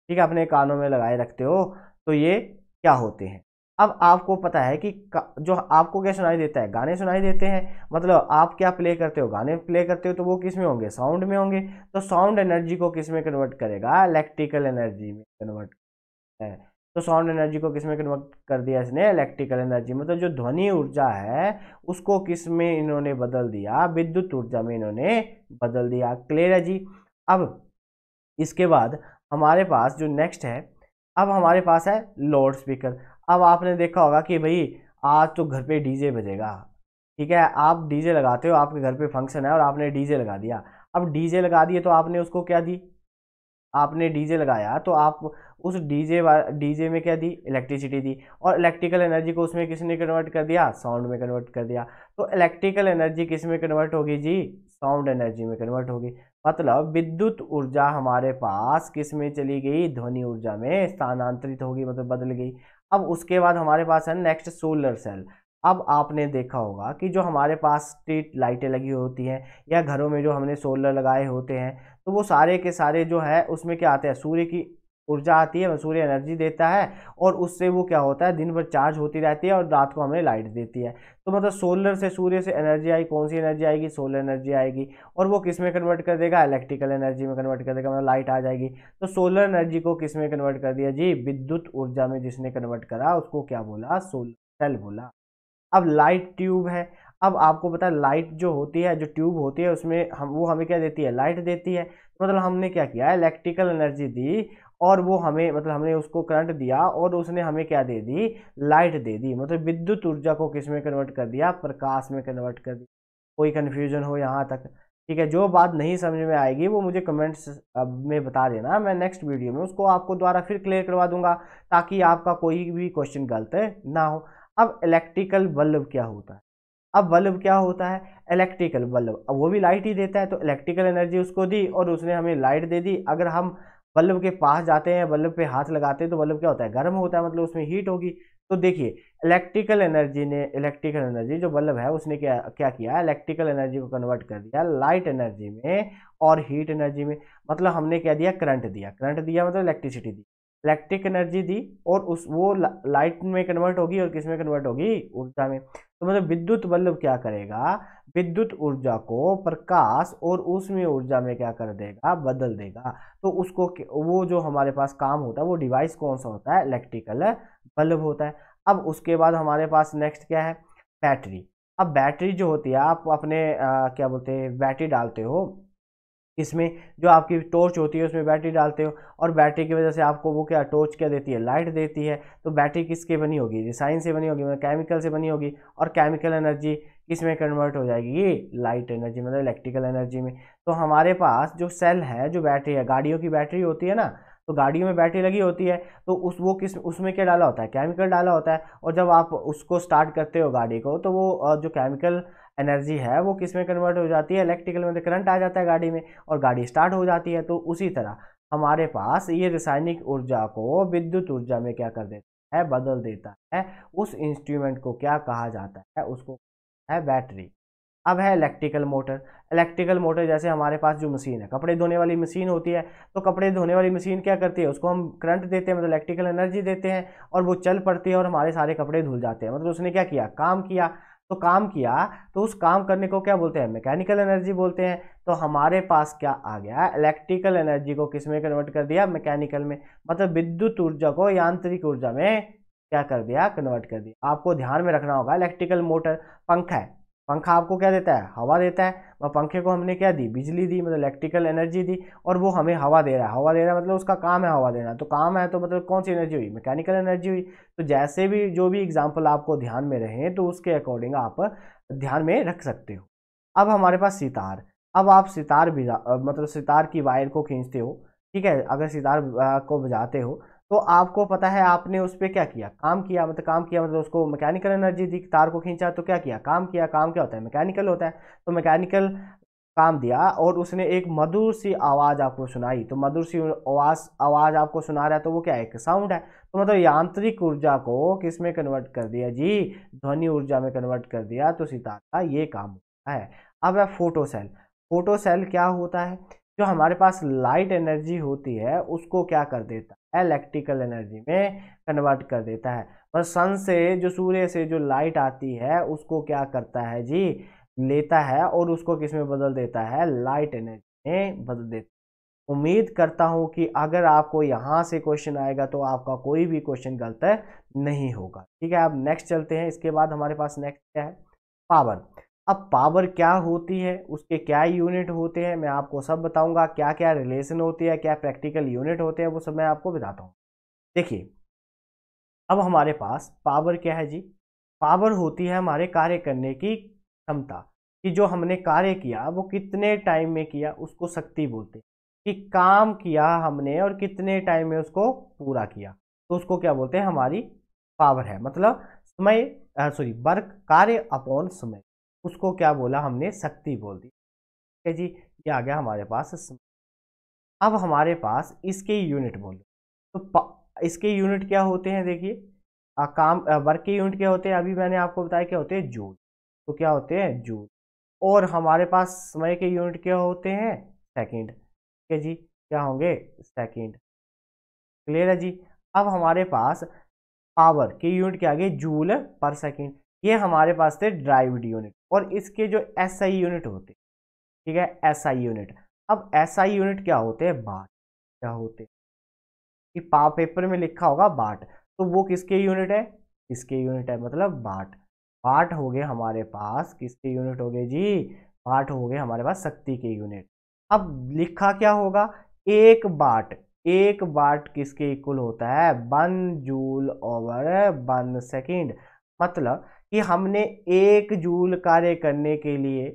ठीक है, अपने कानों में लगाए रखते हो तो ये क्या होते हैं? अब आपको पता है कि जो आपको क्या सुनाई देता है? गाने सुनाई देते हैं। मतलब आप क्या प्ले करते हो? गाने प्ले करते हो तो वो किसमें होंगे? साउंड में होंगे। तो साउंड एनर्जी को किसमें कन्वर्ट करेगा? इलेक्ट्रिकल एनर्जी में कन्वर्ट है। तो साउंड एनर्जी को किसमें कन्वर्ट कर दिया इसने? इलेक्ट्रिकल एनर्जी मतलब जो ध्वनि ऊर्जा है, उसको किसमें इन्होंने बदल दिया? विद्युत ऊर्जा में इन्होंने बदल दिया। क्लियर है जी? अब इसके बाद हमारे पास जो नेक्स्ट है, अब हमारे पास है लाउड स्पीकर अब आपने देखा होगा कि भाई, आज तो घर पे डीजे बजेगा। ठीक है, आप डीजे लगाते हो, आपके घर पे फ़ंक्शन है और आपने डीजे लगा दिया। अब डीजे लगा दिए तो आपने उसको क्या दी? आपने डीजे लगाया तो आप उस डीजे डीजे में क्या दी? इलेक्ट्रिसिटी दी। और इलेक्ट्रिकल एनर्जी को उसमें किसने कन्वर्ट कर दिया? साउंड में कन्वर्ट कर दिया। तो इलेक्ट्रिकल एनर्जी किसमें कन्वर्ट होगी जी? साउंड एनर्जी में कन्वर्ट होगी। मतलब विद्युत ऊर्जा हमारे पास किसमें चली गई? ध्वनि ऊर्जा में स्थानांतरित होगी मतलब बदल गई। अब उसके बाद हमारे पास है नेक्स्ट सोलर सेल अब आपने देखा होगा कि जो हमारे पास स्ट्रीट लाइटें लगी होती हैं या घरों में जो हमने सोलर लगाए होते हैं तो वो सारे के सारे जो है, उसमें क्या आते हैं? सूर्य की ऊर्जा आती है सूर्य एनर्जी देता है और उससे वो क्या होता है, दिन भर चार्ज होती रहती है और रात को हमें लाइट देती है। तो मतलब सोलर से, सूर्य से एनर्जी आई, कौन सी एनर्जी आएगी? सोलर एनर्जी आएगी और वो किसमें कन्वर्ट कर देगा? इलेक्ट्रिकल एनर्जी में कन्वर्ट कर देगा मतलब लाइट आ जाएगी। तो सोलर एनर्जी को किसमें कन्वर्ट कर दिया? जी, विद्युत ऊर्जा में जिसने कन्वर्ट करा, उसको क्या बोला? सोलर सेल बोला। अब लाइट ट्यूब है। अब आपको पता है, लाइट जो होती है, जो ट्यूब होती है, उसमें हम, वो हमें क्या देती है? लाइट देती है। मतलब हमने क्या किया? इलेक्ट्रिकल एनर्जी दी और वो हमें मतलब हमने उसको करंट दिया और उसने हमें क्या दे दी? लाइट दे दी। मतलब विद्युत ऊर्जा को किसमें कन्वर्ट कर दिया? प्रकाश में कन्वर्ट कर दिया। कोई कन्फ्यूज़न हो यहाँ तक। ठीक है, जो बात नहीं समझ में आएगी, वो मुझे कमेंट्स में बता देना। मैं नेक्स्ट वीडियो में उसको आपको द्वारा फिर क्लियर करवा दूँगा, ताकि आपका कोई भी क्वेश्चन गलत ना हो। अब इलेक्ट्रिकल बल्ब क्या होता है? अब बल्ब क्या होता है? इलेक्ट्रिकल बल्ब अब वो भी लाइट ही देता है तो इलेक्ट्रिकल एनर्जी उसको दी और उसने हमें लाइट दे दी। अगर हम बल्ब के पास जाते हैं, बल्ब पे हाथ लगाते हैं तो बल्ब क्या होता है? गर्म होता है मतलब उसमें हीट होगी। तो देखिए इलेक्ट्रिकल एनर्जी ने इलेक्ट्रिकल एनर्जी जो बल्ब है, उसने क्या क्या किया? इलेक्ट्रिकल एनर्जी को कन्वर्ट कर दिया लाइट एनर्जी में और हीट एनर्जी में। मतलब हमने क्या दिया? करंट दिया। करंट दिया मतलब इलेक्ट्रिसिटी दी। इलेक्ट्रिक एनर्जी दी और उस, वो लाइट में कन्वर्ट होगी और किसमें कन्वर्ट होगी? ऊर्जा में। तो मतलब विद्युत बल्ब क्या करेगा? विद्युत ऊर्जा को प्रकाश और उसमें ऊर्जा में क्या कर देगा? बदल देगा। तो उसको वो जो हमारे पास काम होता है वो डिवाइस कौन सा होता है? इलेक्ट्रिकल बल्ब होता है। अब उसके बाद हमारे पास नेक्स्ट क्या है? बैटरी। अब बैटरी जो होती है आप अपने आ, क्या बोलते हैं बैटरी डालते हो इसमें जो आपकी टॉर्च होती है, उसमें बैटरी डालते हो और बैटरी की वजह से आपको वो क्या टॉर्च क्या देती है? लाइट देती है। तो बैटरी किसके बनी होगी? रिसाइन से बनी होगी मतलब केमिकल से बनी होगी और केमिकल एनर्जी किसमें कन्वर्ट हो जाएगी? ये लाइट एनर्जी मतलब इलेक्ट्रिकल एनर्जी में। तो हमारे पास जो सेल है, जो बैटरी है, गाड़ियों की बैटरी होती है ना तो गाड़ियों में बैटरी लगी होती है तो उस, वो किस, उसमें क्या डाला होता है? केमिकल डाला होता है और जब आप उसको स्टार्ट करते हो गाड़ी को तो वो जो केमिकल एनर्जी है वो किसमें कन्वर्ट हो जाती है? इलेक्ट्रिकल में तो करंट आ जाता है गाड़ी में और गाड़ी स्टार्ट हो जाती है तो उसी तरह हमारे पास ये रासायनिक ऊर्जा को विद्युत ऊर्जा में क्या कर देता है? बदल देता है। उस इंस्ट्रूमेंट को क्या कहा जाता है? उसको है बैटरी। अब है इलेक्ट्रिकल मोटर इलेक्ट्रिकल मोटर जैसे हमारे पास जो मशीन है, कपड़े धोने वाली मशीन होती है तो कपड़े धोने वाली मशीन क्या करती है? उसको हम करंट देते हैं मतलब इलेक्ट्रिकल एनर्जी देते हैं और वो चल पड़ती है और हमारे सारे कपड़े धुल जाते हैं। मतलब उसने क्या किया? काम किया। तो काम किया तो उस काम करने को क्या बोलते हैं? मैकेनिकल एनर्जी बोलते हैं। तो हमारे पास क्या आ गया? इलेक्ट्रिकल एनर्जी को किसमें कन्वर्ट कर दिया? मैकेनिकल में। मतलब विद्युत ऊर्जा को यांत्रिक ऊर्जा में क्या कर दिया? कन्वर्ट कर दिया। आपको ध्यान में रखना होगा, इलेक्ट्रिकल मोटर, पंखा है। पंखा आपको क्या देता है? हवा देता है। और पंखे को हमने क्या दी? बिजली दी मतलब इलेक्ट्रिकल एनर्जी दी और वो हमें हवा दे रहा है। हवा दे रहा है मतलब उसका काम है हवा देना। तो काम है तो मतलब कौन सी एनर्जी हुई? मैकेनिकल एनर्जी हुई। तो जैसे भी, जो भी एग्ज़ाम्पल आपको ध्यान में रहे तो उसके अकॉर्डिंग आप ध्यान में रख सकते हो। अब हमारे पास सितार। अब आप सितार मतलब सितार की वायर को खींचते हो, ठीक है? अगर सितार को बजाते हो तो आपको पता है आपने उस पर क्या किया? काम किया मतलब काम किया मतलब उसको मैकेनिकल एनर्जी दी, तार को खींचा तो क्या किया? काम किया, काम क्या होता है? मैकेनिकल होता है। तो मैकेनिकल काम दिया और उसने एक मधुर सी आवाज़ आपको सुनाई। तो मधुर सी आवाज़ आवाज़ आपको सुना रहा है तो वो क्या है? एक साउंड है। तो मतलब यांत्रिक ऊर्जा को किसमें कन्वर्ट कर दिया? जी, ध्वनि ऊर्जा में कन्वर्ट कर दिया। तो सितार का ये काम होता है। अब है फ़ोटो सेल फ़ोटो सेल क्या होता है? जो हमारे पास लाइट एनर्जी होती है, उसको क्या कर देता इलेक्ट्रिकल एनर्जी में कन्वर्ट कर देता है। और सन से जो सूर्य से जो लाइट आती है, उसको क्या करता है जी? लेता है और उसको किसमें बदल देता है? लाइट एनर्जी में बदल देता है। उम्मीद करता हूँ कि अगर आपको यहाँ से क्वेश्चन आएगा तो आपका कोई भी क्वेश्चन गलत नहीं होगा। ठीक है, अब नेक्स्ट चलते हैं। इसके बाद हमारे पास नेक्स्ट क्या है? पावर अब पावर क्या होती है, उसके क्या यूनिट होते हैं, मैं आपको सब बताऊँगा क्या क्या रिलेशन होती है, क्या प्रैक्टिकल यूनिट होते हैं, वो सब मैं आपको बताता हूँ। देखिए, अब हमारे पास पावर क्या है जी? पावर होती है हमारे कार्य करने की क्षमता, कि जो हमने कार्य किया, वो कितने टाइम में किया, उसको शक्ति बोलते कि काम किया हमने और कितने टाइम में उसको पूरा किया तो उसको क्या बोलते हैं? हमारी पावर है मतलब समय सॉरी वर्क कार्य अपॉन समय। उसको क्या बोला? हमने शक्ति बोल दी। ठीक है जी, ये आ गया हमारे पास अब हमारे पास इसके यूनिट बोले तो इसके यूनिट क्या होते हैं देखिए? काम वर्क के यूनिट क्या होते हैं? अभी मैंने आपको बताया क्या होते हैं? जूल। तो क्या होते हैं? जूल। और हमारे पास समय के यूनिट क्या होते हैं? सेकंड। ठीक है जी, क्या होंगे? सेकंड। क्लियर है जी? अब हमारे पास पावर के यूनिट क्या आगे जूल पर सेकंड। ये हमारे पास थे ड्राइव्ड यूनिट। और इसके जो एस आई यूनिट होते ठीक है? एस आई यूनिट अब एस आई यूनिट क्या होते हैं? बाट क्या होते कि पा पेपर में लिखा होगा बाट तो वो किसके यूनिट है? किसके यूनिट है? मतलब बाट वाट हो गए हमारे पास, किसके यूनिट हो गए? जी वाट हो गए हमारे पास शक्ति के यूनिट अब लिखा क्या होगा? एक बाट एक बाट किसके इक्वल होता है? One joule over one second मतलब कि हमने एक जूल कार्य करने के लिए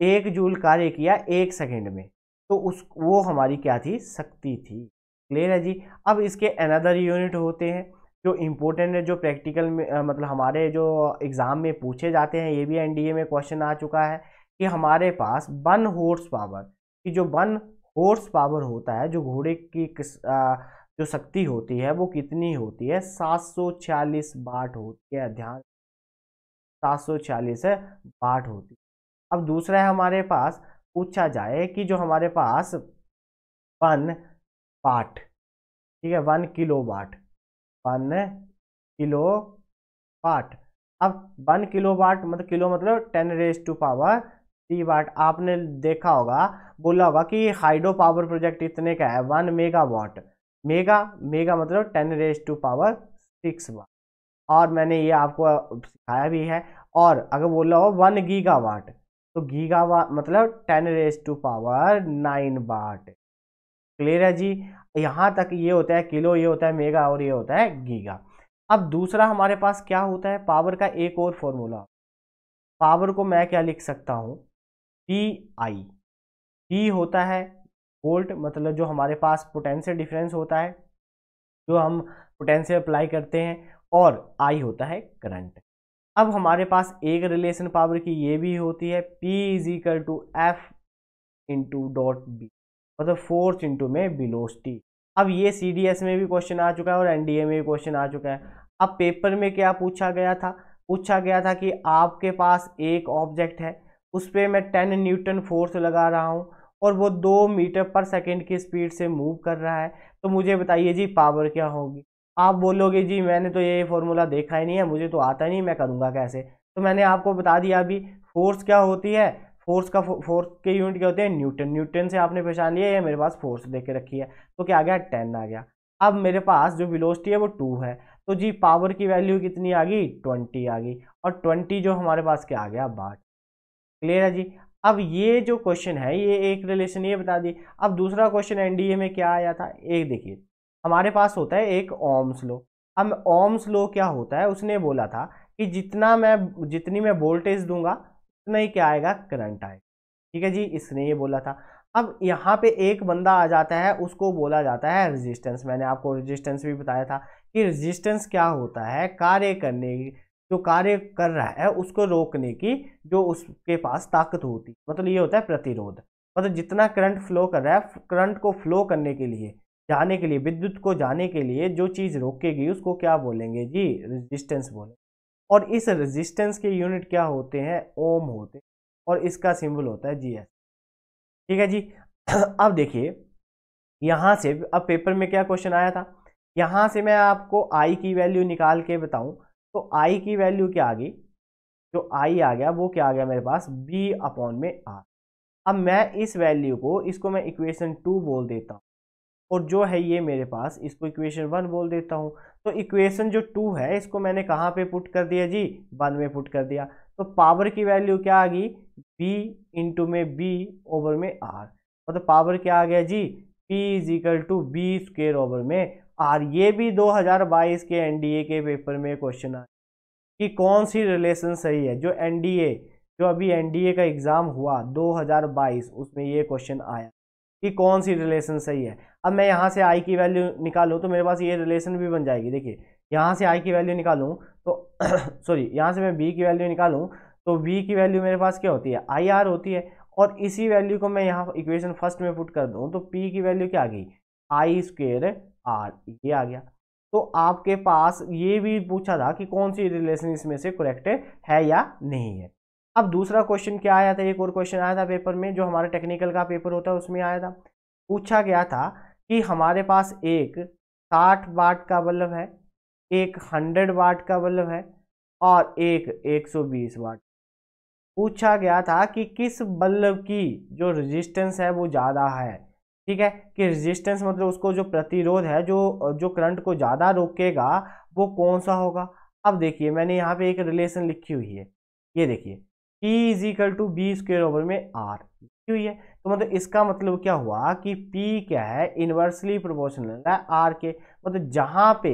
एक जूल कार्य किया एक सेकेंड में तो उस वो हमारी क्या थी? शक्ति थी। क्लियर है जी? अब इसके अनदर यूनिट होते हैं जो इम्पोर्टेंट है जो प्रैक्टिकल में मतलब हमारे जो एग्ज़ाम में पूछे जाते हैं ये भी एनडीए में क्वेश्चन आ चुका है कि हमारे पास वन हॉर्स पावर कि जो वन हॉर्स पावर होता है जो घोड़े की किस आ, जो शक्ति होती है वो कितनी होती है? 746 बाट होती है ध्यान 746 बाट होती। अब दूसरा है हमारे पास, पूछा जाए कि जो हमारे पास वन वाट, ठीक है, one kilo watt, one kilo watt. अब वन किलो वाट मतलब किलो मतलब ten raise to power three watt आपने देखा होगा, बोला होगा कि हाइड्रो पावर प्रोजेक्ट इतने का है, one mega watt mega mega मतलब ten raise to power six watt और मैंने ये आपको सिखाया भी है। और अगर बोला हो वन गीगा वाट तो गीगा वाट मतलब ten raise to power nine watt clear है जी? यहाँ तक ये होता है किलो, ये होता है मेगा और ये होता है गीगा। अब दूसरा हमारे पास क्या होता है? पावर का एक और फॉर्मूला पावर को मैं क्या लिख सकता हूँ? पी आई पी होता है वोल्ट मतलब जो हमारे पास पोटेंशियल डिफरेंस होता है, जो हम पोटेंशियल अप्लाई करते हैं और आई होता है करंट अब हमारे पास एक रिलेशन पावर की ये भी होती है, P is equal to F into dot v मतलब फोर्स इंटू में बिलोस्टी अब ये सी डी एस में भी क्वेश्चन आ चुका है और एन डी ए में भी क्वेश्चन आ चुका है। अब पेपर में क्या पूछा गया था? पूछा गया था कि आपके पास एक ऑब्जेक्ट है, उस पर मैं टेन न्यूटन फोर्स लगा रहा हूँ और वो दो मीटर पर सेकेंड की स्पीड से मूव कर रहा है। तो मुझे बताइए जी पावर क्या होगी? आप बोलोगे, जी, मैंने तो ये फॉर्मूला देखा ही नहीं है, मुझे तो आता नहीं, मैं करूँगा कैसे? तो मैंने आपको बता दिया अभी फोर्स क्या होती है? फोर्स का फोर्स के यूनिट क्या होते हैं? न्यूटन न्यूटन से आपने पहचान लिया, ये मेरे पास फोर्स दे के रखी है। तो क्या आ गया? टेन आ गया। अब मेरे पास जो विलोसिटी है, वो टू है। तो जी पावर की वैल्यू कितनी आ गई? ट्वेंटी आ गई। और ट्वेंटी जो हमारे पास क्या आ गया? बाट क्लियर है जी? अब ये जो क्वेश्चन है, ये एक रिलेशन ये बता दी। अब दूसरा क्वेश्चन एनडीए में क्या आया था? एक देखिए। हमारे पास होता है एक ओम्स लो अब ओम्स लो क्या होता है, उसने बोला था कि जितना मैं, जितनी मैं वोल्टेज दूँगा, उतना ही क्या आएगा करंट आएगा। ठीक है जी, इसने ये बोला था। अब यहाँ पे एक बंदा आ जाता है, उसको बोला जाता है रेजिस्टेंस मैंने आपको रेजिस्टेंस भी बताया था कि रेजिस्टेंस क्या होता है, कार्य करने की, जो कार्य कर रहा है, उसको रोकने की जो उसके पास ताकत होती मतलब ये होता है प्रतिरोध। मतलब जितना करंट फ्लो कर रहा है करंट को फ्लो करने के लिए जाने के लिए, विद्युत को जाने के लिए जो चीज़ रोकेगी, उसको क्या बोलेंगे? जी रेजिस्टेंस बोलेंगे। और इस रेजिस्टेंस के यूनिट क्या होते हैं? ओम होते हैं और इसका सिंबल होता है जीएस ठीक है जी? अब देखिए, यहाँ से अब पेपर में क्या क्वेश्चन आया था? यहाँ से मैं आपको आई की वैल्यू निकाल के बताऊँ तो आई की वैल्यू क्या आ गई? जो आई आ गया, वो क्या आ गया मेरे पास? बी अपॉन में आर अब मैं इस वैल्यू को, इसको मैं इक्वेशन टू बोल देता हूँ। और जो है ये मेरे पास, इसको इक्वेशन वन बोल देता हूँ। तो इक्वेशन जो टू है, इसको मैंने कहाँ पे पुट कर दिया जी? वन में पुट कर दिया। तो पावर की वैल्यू क्या आ गई? बी इंटू में बी ओवर में आर मतलब तो पावर क्या आ गया जी? P is equal to v square over में आर ये भी 2022 के एनडीए के पेपर में क्वेश्चन आया। कि कौन सी रिलेशन सही है? जो एनडीए जो अभी एनडीए का एग्ज़ाम हुआ 2022 उसमें ये क्वेश्चन आया। कि कौन सी रिलेशन सही है? अब मैं यहाँ से आई की वैल्यू निकालूँ तो मेरे पास ये रिलेशन भी बन जाएगी। देखिए, यहाँ से आई की वैल्यू निकालूँ तो सॉरी यहाँ से मैं बी की वैल्यू निकालूँ तो बी की वैल्यू मेरे पास क्या होती है? आई आर होती है और इसी वैल्यू को मैं यहाँ इक्वेशन फ़र्स्ट में पुट कर दूँ तो पी की वैल्यू क्या आ गई? आई स्क्वेयर आर ये आ गया। तो आपके पास ये भी पूछा था कि कौन सी रिलेशन इसमें से करेक्ट है या नहीं है। अब दूसरा क्वेश्चन क्या आया था? एक और क्वेश्चन आया था पेपर में जो हमारा टेक्निकल का पेपर होता है उसमें आया था। पूछा गया था कि हमारे पास एक साठ वाट का बल्ब है, एक हंड्रेड वाट का बल्ब है और एक एक सौ बीस वाट। पूछा गया था कि किस बल्ब की जो रेजिस्टेंस है वो ज़्यादा है, ठीक है? कि रेजिस्टेंस मतलब उसको जो प्रतिरोध है, जो जो करंट को ज़्यादा रोकेगा, वो कौन सा होगा? अब देखिए, मैंने यहाँ पे एक रिलेशन लिखी हुई है। ये देखिए P is equal to v square over में लिखी हुई है। तो मतलब इसका मतलब क्या हुआ कि P क्या है? इनवर्सली प्रोपोर्शनल है R के। मतलब जहाँ पे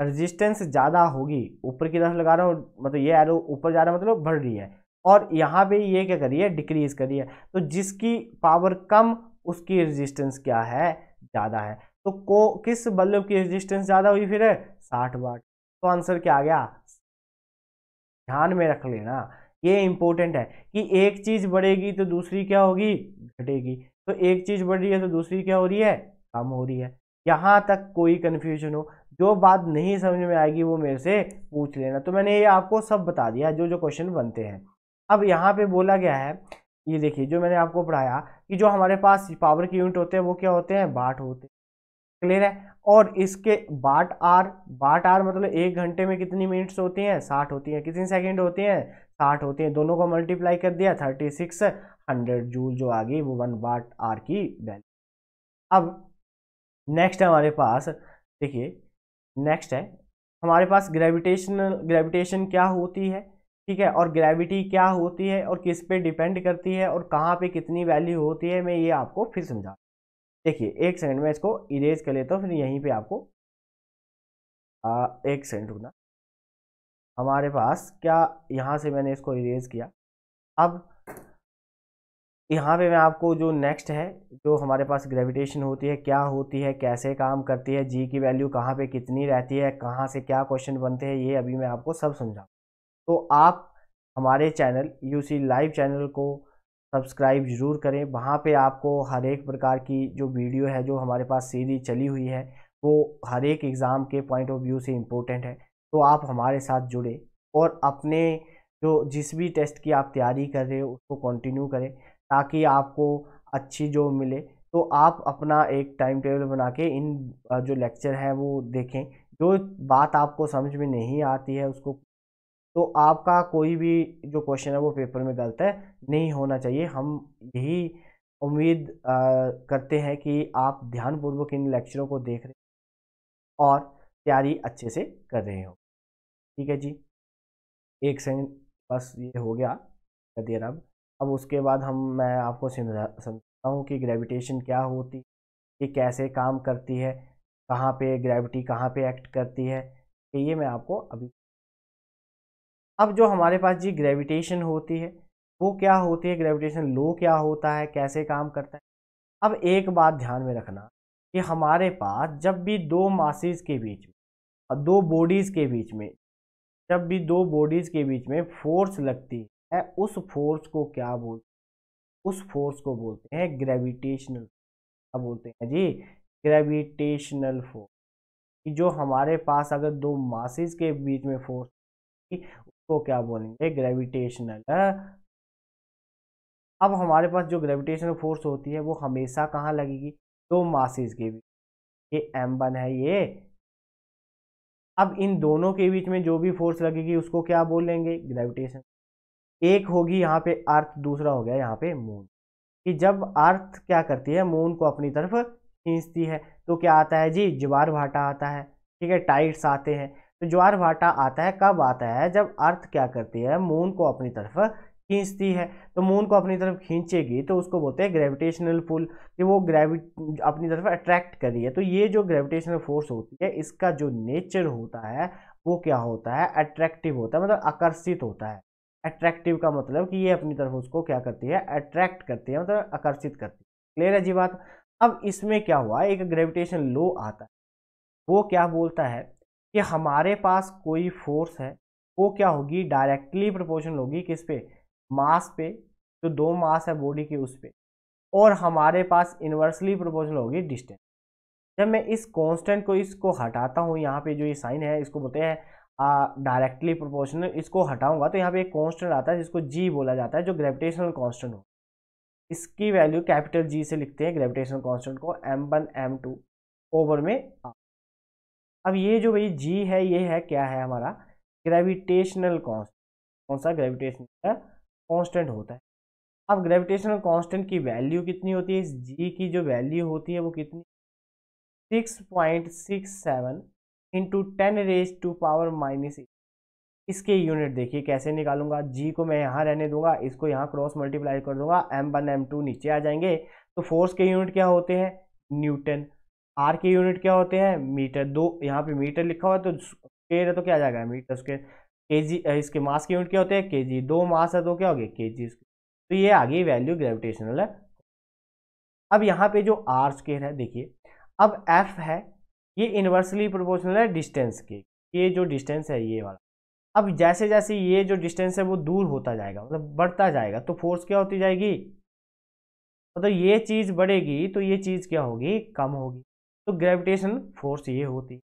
रेजिस्टेंस ज़्यादा होगी, ऊपर की तरफ़ लगा रहा हूँ मतलब ये एरो ऊपर जा रहा है मतलब बढ़ रही है। और यहाँ पे ये क्या करिए डिक्रीज करिए तो जिसकी पावर कम, उसकी रेजिस्टेंस क्या है? ज़्यादा है। तो को, किस बल्ब की रेजिस्टेंस ज़्यादा हुई फिर? साठ वाट। तो आंसर क्या आ गया? ध्यान में रख लेना। ये इंपॉर्टेंट है कि एक चीज़ बढ़ेगी तो दूसरी क्या होगी? घटेगी। तो एक चीज़ बढ़ रही है तो दूसरी क्या हो रही है? कम हो रही है। यहाँ तक कोई कन्फ्यूज़न हो। जो बात नहीं समझ में आएगी वो मेरे से पूछ लेना। तो मैंने ये आपको सब बता दिया जो जो क्वेश्चन बनते हैं। अब यहाँ पे बोला गया है, ये देखिए, जो मैंने आपको पढ़ाया कि जो हमारे पास पावर के यूनिट होते हैं, वो क्या होते हैं? बाट होते हैं। क्लियर है? और इसके बाट आर बाट आर मतलब एक घंटे में कितनी मिनट्स होती हैं? साठ होती हैं। कितनी सेकंड होती हैं? साठ होती हैं। दोनों को मल्टीप्लाई कर दिया थर्टी सिक्स हंड्रेड जूल जो आ गई वो वन वाट आर की वैल्यू अब नेक्स्ट हमारे पास देखिए नेक्स्ट है। हमारे पास ग्रेविटेशनल ग्रेविटेशन क्या होती है? ठीक है और ग्रेविटी क्या होती है और किस पे डिपेंड करती है और कहाँ पे कितनी वैल्यू होती है मैं ये आपको फिर समझा। देखिए एक सेकंड में इसको इरेज कर लेता हूँ फिर यहीं पे आपको आ, एक सेकंड रुकना। हमारे पास, क्या यहाँ से मैंने इसको इरेज किया? अब यहाँ पे मैं आपको जो नेक्स्ट है, जो हमारे पास ग्रेविटेशन होती है, क्या होती है, कैसे काम करती है जी की वैल्यू कहाँ पे कितनी रहती है, कहाँ से क्या क्वेश्चन बनते हैं, ये अभी मैं आपको सब समझा तो आप हमारे चैनल यूसी लाइव चैनल को सब्सक्राइब ज़रूर करें। वहाँ पे आपको हर एक प्रकार की जो वीडियो है, जो हमारे पास सीरीज़ चली हुई है, वो हर एक एग्ज़ाम के पॉइंट ऑफ़ व्यू से इम्पोर्टेंट है। तो आप हमारे साथ जुड़े और अपने जो जिस भी टेस्ट की आप तैयारी कर रहे हो उसको कंटिन्यू करें ताकि आपको अच्छी जो मिले। तो आप अपना एक टाइम टेबल बना के इन जो लेक्चर है वो देखें। जो बात आपको समझ में नहीं आती है उसको तो आपका कोई भी जो क्वेश्चन है वो पेपर में गलत है, नहीं होना चाहिए। हम यही उम्मीद करते हैं कि आप ध्यानपूर्वक इन लेक्चरों को देख रहे और तैयारी अच्छे से कर रहे हो। ठीक है जी। एक सेकंड, बस ये हो गया देर अब अब उसके बाद हम, मैं आपको समझता हूँ कि ग्रेविटेशन क्या होती ये कैसे काम करती है, कहाँ पे ग्रेविटी कहाँ पे एक्ट करती है, ये मैं आपको अभी अब जो हमारे पास जी ग्रेविटेशन होती है, वो क्या होती है ग्रेविटेशन लो क्या होता है, कैसे काम करता है? अब एक बात ध्यान में रखना कि हमारे पास जब भी दो मासिस के बीच में, दो बॉडीज़ के बीच में जब भी दो बॉडीज़ के बीच में फोर्स लगती है, उस फोर्स को क्या बोलते उस फोर्स को बोलते हैं ग्रेविटेशनल क्या बोलते हैं जी? ग्रेविटेशनल फोर्स कि जो हमारे पास अगर दो मासिस के बीच में फोर्स उसको क्या बोलेंगे? ग्रेविटेशनल अब हमारे पास जो ग्रेविटेशनल फोर्स होती है, वो हमेशा कहाँ लगेगी? दो मासिस के बीच ये एम वन है, ये अब इन दोनों के बीच में जो भी फोर्स लगेगी, उसको क्या बोलेंगे ग्रेविटेशन एक होगी यहाँ पे अर्थ दूसरा हो गया यहाँ पे मून कि जब अर्थ क्या करती है? मून को अपनी तरफ़ खींचती है। तो क्या आता है जी? ज्वार भाटा आता है। ठीक है? टाइट्स आते हैं। तो ज्वार भाटा आता है, कब आता है? जब अर्थ क्या करती है? मून को अपनी तरफ़ खींचती है तो मून को अपनी तरफ़ खींचेगी तो उसको बोलते हैं ग्रेविटेशनल पुल कि वो ग्रेविट अपनी तरफ़ अट्रैक्ट कर है। तो ये जो ग्रेविटेशनल फोर्स होती है, इसका जो नेचर होता है, वो क्या होता है? अट्रैक्टिव होता है मतलब आकर्षित होता है। अट्रैक्टिव का मतलब कि ये अपनी तरफ़ उसको क्या करती है? अट्रैक्ट करती है मतलब आकर्षित करती है। क्लियर है जी बात? अब इसमें क्या हुआ? एक ग्रेविटेशन लो आता है। वो क्या बोलता है? कि हमारे पास कोई फोर्स है, वो क्या होगी? डायरेक्टली प्रोपोर्शनल होगी किस पे? मास पे जो दो मास है बॉडी के उस पे। और हमारे पास इन्वर्सली प्रोपोर्शनल होगी डिस्टेंस जब मैं इस कांस्टेंट को, इसको हटाता हूँ, यहाँ पे जो ये साइन है, इसको बोलते हैं डायरेक्टली प्रोपोर्शनल इसको हटाऊँगा तो यहाँ पे एक कांस्टेंट आता है, जिसको जी बोला जाता है, जो ग्रेविटेशनल कांस्टेंट हो। इसकी वैल्यू कैपिटल जी से लिखते हैं ग्रेविटेशनल कांस्टेंट को m one m two over में अब ये जो भाई जी है, ये है, क्या है हमारा? ग्रेविटेशनल कॉन्स्टेंट कौन सा ग्रेविटेशनल कांस्टेंट होता है। अब ग्रेविटेशनल कांस्टेंट की वैल्यू कितनी होती है? इस जी की जो वैल्यू होती है वो कितनी? Six point six seven into ten raise to power minus इसके यूनिट देखिए कैसे निकालूँगा? जी को मैं यहाँ रहने दूँगा, इसको यहाँ क्रॉस मल्टीप्लाई कर दूँगा एम वन एम टू नीचे आ जाएँगे। तो फोर्स के यूनिट क्या होते हैं? न्यूटन। आर के यूनिट क्या होते हैं? मीटर। दो यहाँ पे मीटर लिखा हुआ है तो स्केयर है तो क्या जाएगा? मीटर स्केयर के जी इसके मास के यूनिट क्या होते हैं? के जी दो मास है तो क्या हो गया? के जी तो ये आ गई वैल्यू ग्रेविटेशनल है। अब यहाँ पे जो आर स्केयर है, देखिए, अब एफ़ है, ये इन्वर्सली प्रोपोर्शनल है डिस्टेंस के। ये जो डिस्टेंस है, ये वाला। अब जैसे जैसे ये जो डिस्टेंस है, वो दूर होता जाएगा मतलब बढ़ता जाएगा तो फोर्स क्या होती जाएगी? मतलब तो ये चीज़ बढ़ेगी तो ये चीज़ क्या होगी? कम होगी। तो ग्रेविटेशन फोर्स ये होती।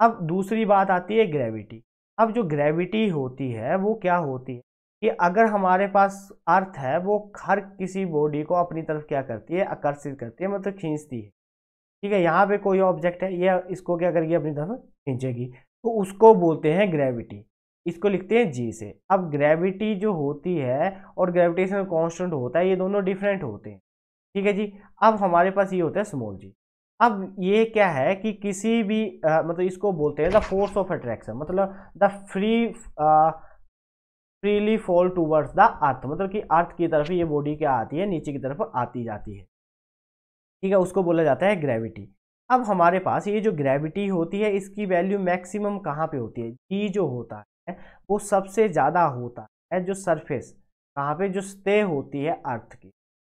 अब दूसरी बात आती है ग्रेविटी अब जो ग्रेविटी होती है, वो क्या होती है? कि अगर हमारे पास अर्थ है, वो हर किसी बॉडी को अपनी तरफ़ क्या करती है? आकर्षित करती है मतलब खींचती है। ठीक है, यहाँ पे कोई ऑब्जेक्ट है, ये इसको क्या करेगी? अपनी तरफ़ खींचेगी। तो उसको बोलते हैं ग्रेविटी इसको लिखते हैं जी से। अब ग्रेविटी जो होती है और ग्रेविटेशनल कांस्टेंट होता है, ये दोनों डिफरेंट होते हैं। ठीक है जी? अब हमारे पास ये होता है स्मॉल जी अब ये क्या है कि किसी भी आ, मतलब इसको बोलते हैं द फोर्स ऑफ़ अट्रैक्शन मतलब the free freely fall towards the earth मतलब कि अर्थ की तरफ़ ये बॉडी क्या आती है नीचे की तरफ़ आती जाती है। ठीक है उसको बोला जाता है ग्रेविटी अब हमारे पास ये जो ग्रेविटी होती है इसकी वैल्यू मैक्सिमम कहाँ पे होती है? जी जो होता है वो सबसे ज़्यादा होता है जो सरफेस कहाँ पे? जो स्टे होती है अर्थ की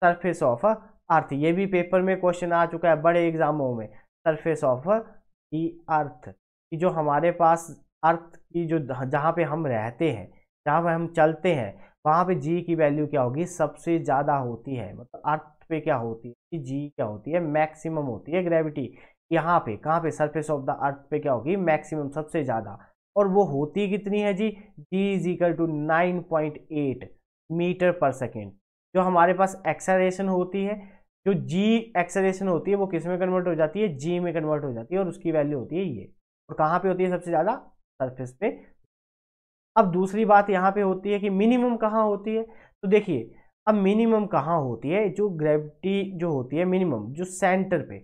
सरफेस ऑफ़ अर्थ। ये भी पेपर में क्वेश्चन आ चुका है बड़े एग्जामों में। सरफेस ऑफ़ दी अर्थ कि जो हमारे पास अर्थ की जो जहाँ पे हम रहते हैं, जहाँ पे हम चलते हैं, वहाँ पे जी की वैल्यू क्या होगी? सबसे ज़्यादा होती है। मतलब अर्थ पे क्या होती है? कि जी क्या होती है? मैक्सिमम होती है ग्रेविटी यहाँ पे, कहाँ पे? सरफेस ऑफ़ द अर्थ पे क्या होगी? मैक्सिमम सबसे ज़्यादा। और वो होती कितनी है जी? G is equal to nine point eight metre पर सेकेंड जो हमारे पास एक्सलेशन होती है जो जी एक्सलेशन होती है, वो किसमें कन्वर्ट हो जाती है? जी में कन्वर्ट हो जाती है और उसकी वैल्यू होती है ये। और कहाँ पे होती है सबसे ज़्यादा? सरफेस पे। अब दूसरी बात यहाँ पे होती है कि मिनिमम कहाँ होती है? तो देखिए, अब मिनिमम कहाँ होती है? जो ग्रेविटी जो होती है मिनिमम जो सेंटर पे।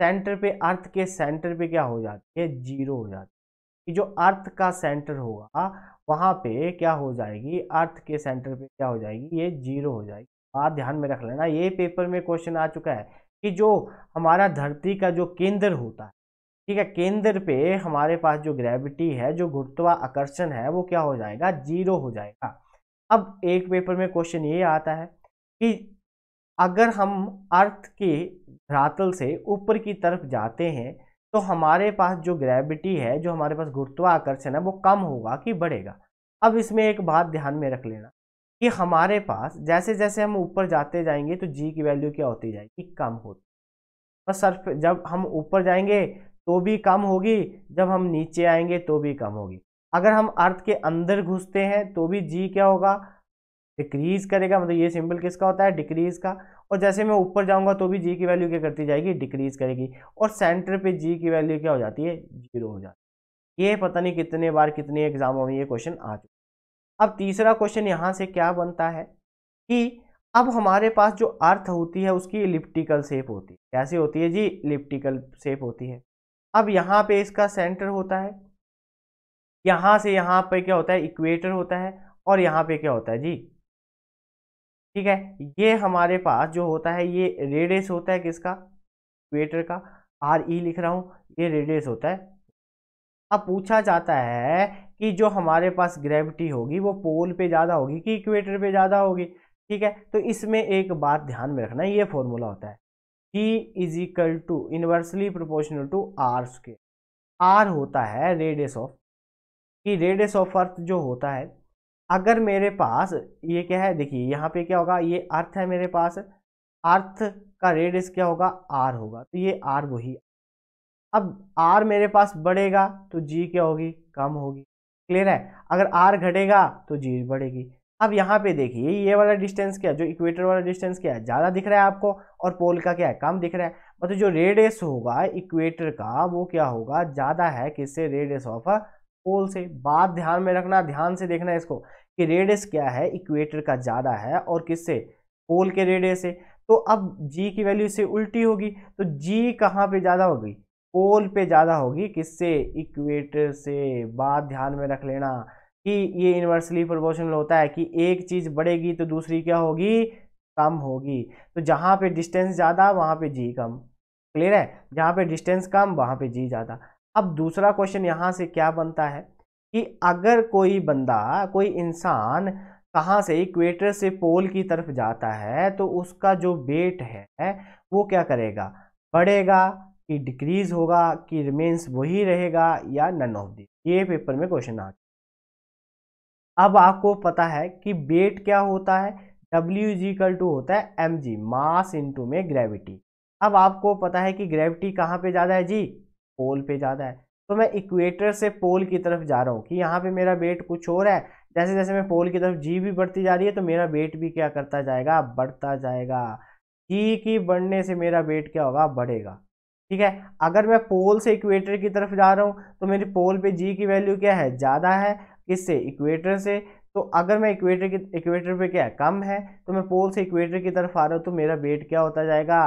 सेंटर पे अर्थ के सेंटर पे क्या हो जाती है? ज़ीरो हो जाती है। कि जो अर्थ का सेंटर होगा, वहाँ पे क्या हो जाएगी? अर्थ के सेंटर पे क्या हो जाएगी? ये ज़ीरो हो जाएगी। बात ध्यान में रख लेना, ये पेपर में क्वेश्चन आ चुका है कि जो हमारा धरती का जो केंद्र होता है, ठीक है, केंद्र पे हमारे पास जो ग्रेविटी है, जो गुरुत्वाकर्षण है, वो क्या हो जाएगा? ज़ीरो हो जाएगा। अब एक पेपर में क्वेश्चन ये आता है कि अगर हम अर्थ के धरातल से ऊपर की तरफ़ जाते हैं तो हमारे पास जो ग्रेविटी है, जो हमारे पास गुरुत्वाकर्षण है, वो कम होगा कि बढ़ेगा? अब इसमें एक बात ध्यान में रख लेना। कि हमारे पास जैसे जैसे हम ऊपर जाते जाएँगे तो जी की वैल्यू क्या होती जाएगी? कम होती बस सर्फ जब हम ऊपर जाएँगे तो भी कम होगी, जब हम नीचे आएँगे तो भी कम होगी। अगर हम अर्थ के अंदर घुसते हैं तो भी जी क्या होगा? डिक्रीज करेगा मतलब ये सिंबल किसका होता है? डिक्रीज का। और जैसे मैं ऊपर जाऊँगा तो भी जी की वैल्यू क्या करती जाएगी? डिक्रीज करेगी। और सेंटर पे जी की वैल्यू क्या हो जाती है? ज़ीरो हो जाती है। ये पता नहीं कितने बार कितने एग्जामों में ये क्वेश्चन आ चुका अब तीसरा क्वेश्चन यहाँ से क्या बनता है कि अब हमारे पास जो अर्थ होती है उसकी इलिप्टिकल शेप होती है। कैसे होती है जी? इलिप्टिकल शेप होती है। अब यहाँ पे इसका सेंटर होता है। यहाँ से यहाँ पे क्या होता है? इक्वेटर होता है और यहाँ पे क्या होता है जी? ठीक है? ये हमारे पास जो होता है, ये रेडियस होता है किसका? इक्वेटर का। आर ई लिख रहा हूँ। ये रेडियस होता है। अब पूछा जाता है कि जो हमारे पास ग्रेविटी होगी, वो पोल पे ज़्यादा होगी कि इक्वेटर पे ज़्यादा होगी, ठीक है? तो इसमें एक बात ध्यान में रखना, ये फॉर्मूला होता है। G is equal to inversely proportional to R square R होता है रेडियस ऑफ़ कि रेडियस ऑफ़ अर्थ जो होता है, अगर मेरे पास, ये क्या है? देखिए, यहाँ पे क्या होगा? ये अर्थ है मेरे पास अर्थ का रेडियस क्या होगा? आर होगा तो ये आर वही अब आर मेरे पास बढ़ेगा तो जी क्या होगी? कम होगी। क्लियर है? अगर आर घटेगा तो जी बढ़ेगी। अब यहाँ पे देखिए, ये वाला डिस्टेंस क्या है? जो इक्वेटर वाला डिस्टेंस क्या है? ज़्यादा दिख रहा है आपको और पोल का क्या है? कम दिख रहा है। मतलब जो रेडियस होगा इक्वेटर का, वो क्या होगा? ज़्यादा है किससे? रेडियस ऑफ़ पोल से। बात ध्यान में रखना, ध्यान से देखना इसको कि रेडियस क्या है? इक्वेटर का ज़्यादा है और किससे? पोल के रेडियस से। तो अब जी की वैल्यू से उल्टी होगी। तो जी कहाँ पे ज़्यादा होगी पोल पे ज़्यादा होगी, किससे? इक्वेटर से। बात ध्यान में रख लेना कि ये इन्वर्सली प्रोपोर्शनल होता है कि एक चीज़ बढ़ेगी तो दूसरी क्या होगी? कम होगी। तो जहाँ पे डिस्टेंस ज़्यादा, वहाँ पे जी कम। क्लियर है? जहाँ पे डिस्टेंस कम, वहाँ पे जी ज़्यादा। अब दूसरा क्वेश्चन यहाँ से क्या बनता है कि अगर कोई बंदा, कोई इंसान कहाँ से, इक्वेटर से पोल की तरफ़ जाता है तो उसका जो वेट है, वो क्या करेगा? बढ़ेगा। कि डिक्रीज होगा कि रिमेन्स वही रहेगा या नन ऑफ़ दी ये पेपर में क्वेश्चन आ गया। अब आपको पता है कि वेट क्या होता है? डब्ल्यू इजिकल टू होता है एम जी मास इंटू में ग्रेविटी अब आपको पता है कि ग्रेविटी कहाँ पे ज़्यादा है? जी पोल पे ज़्यादा है। तो मैं इक्वेटर से पोल की तरफ़ जा रहा हूँ कि यहाँ पे मेरा वेट कुछ और है। जैसे जैसे मैं पोल की तरफ़ जी भी बढ़ती जा रही है तो मेरा वेट भी क्या करता जाएगा? बढ़ता जाएगा। जी की बढ़ने से मेरा वेट क्या होगा? बढ़ेगा। ठीक है? अगर मैं पोल से इक्वेटर की तरफ़ जा रहा हूँ तो मेरी पोल पे जी की वैल्यू क्या है? ज़्यादा है। किससे? इक्वेटर से। तो अगर मैं इक्वेटर की, इक्वेटर पे क्या है? कम है। तो मैं पोल से इक्वेटर की तरफ़ आ रहा हूँ तो मेरा वेट क्या होता जाएगा?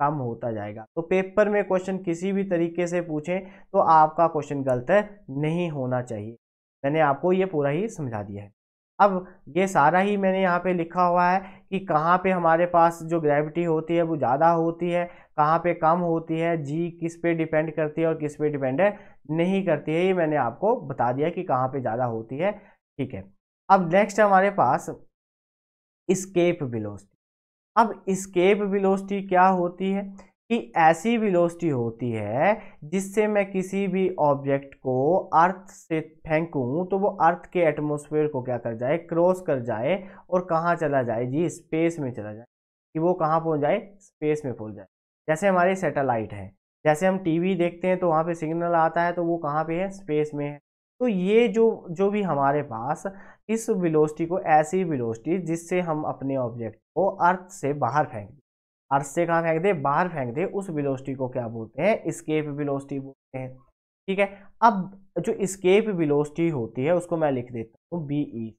कम होता जाएगा। तो पेपर में क्वेश्चन किसी भी तरीके से पूछें तो आपका क्वेश्चन गलत नहीं होना चाहिए। मैंने आपको ये पूरा ही समझा दिया है। अब ये सारा ही मैंने यहाँ पे लिखा हुआ है कि कहाँ पे हमारे पास जो ग्रेविटी होती है, वो ज़्यादा होती है, कहाँ पे कम होती है जी किस पे डिपेंड करती है और किस पे डिपेंड नहीं करती है, ये मैंने आपको बता दिया कि कहाँ पे ज़्यादा होती है, ठीक है। अब नेक्स्ट हमारे पास स्केप वेलोसिटी अब स्केप वेलोसिटी क्या होती है? कि ऐसी वेलोसिटी होती है जिससे मैं किसी भी ऑब्जेक्ट को अर्थ से फेंकूं तो वो अर्थ के एटमॉस्फेयर को क्या कर जाए, क्रॉस कर जाए और कहाँ चला जाए? जी, स्पेस में चला जाए। कि वो कहाँ पहुँच जाए? स्पेस में पहुँच जाए। जैसे हमारे सैटेलाइट है, जैसे हम टीवी देखते हैं तो वहाँ पे सिग्नल आता है तो वो कहाँ पे है? स्पेस में है। तो ये जो जो भी हमारे पास इस वेलोसिटी को ऐसी वेलोसिटी जिससे हम अपने ऑब्जेक्ट को अर्थ से बाहर फेंक दें। अर्थ से कहाँ फेंक दे? बाहर फेंक दे। उस वेलोसिटी को क्या बोलते हैं? स्केप वेलोसिटी बोलते हैं। ठीक है? अब जो स्केप वेलोसिटी होती है, उसको मैं लिख देता हूँ बी ई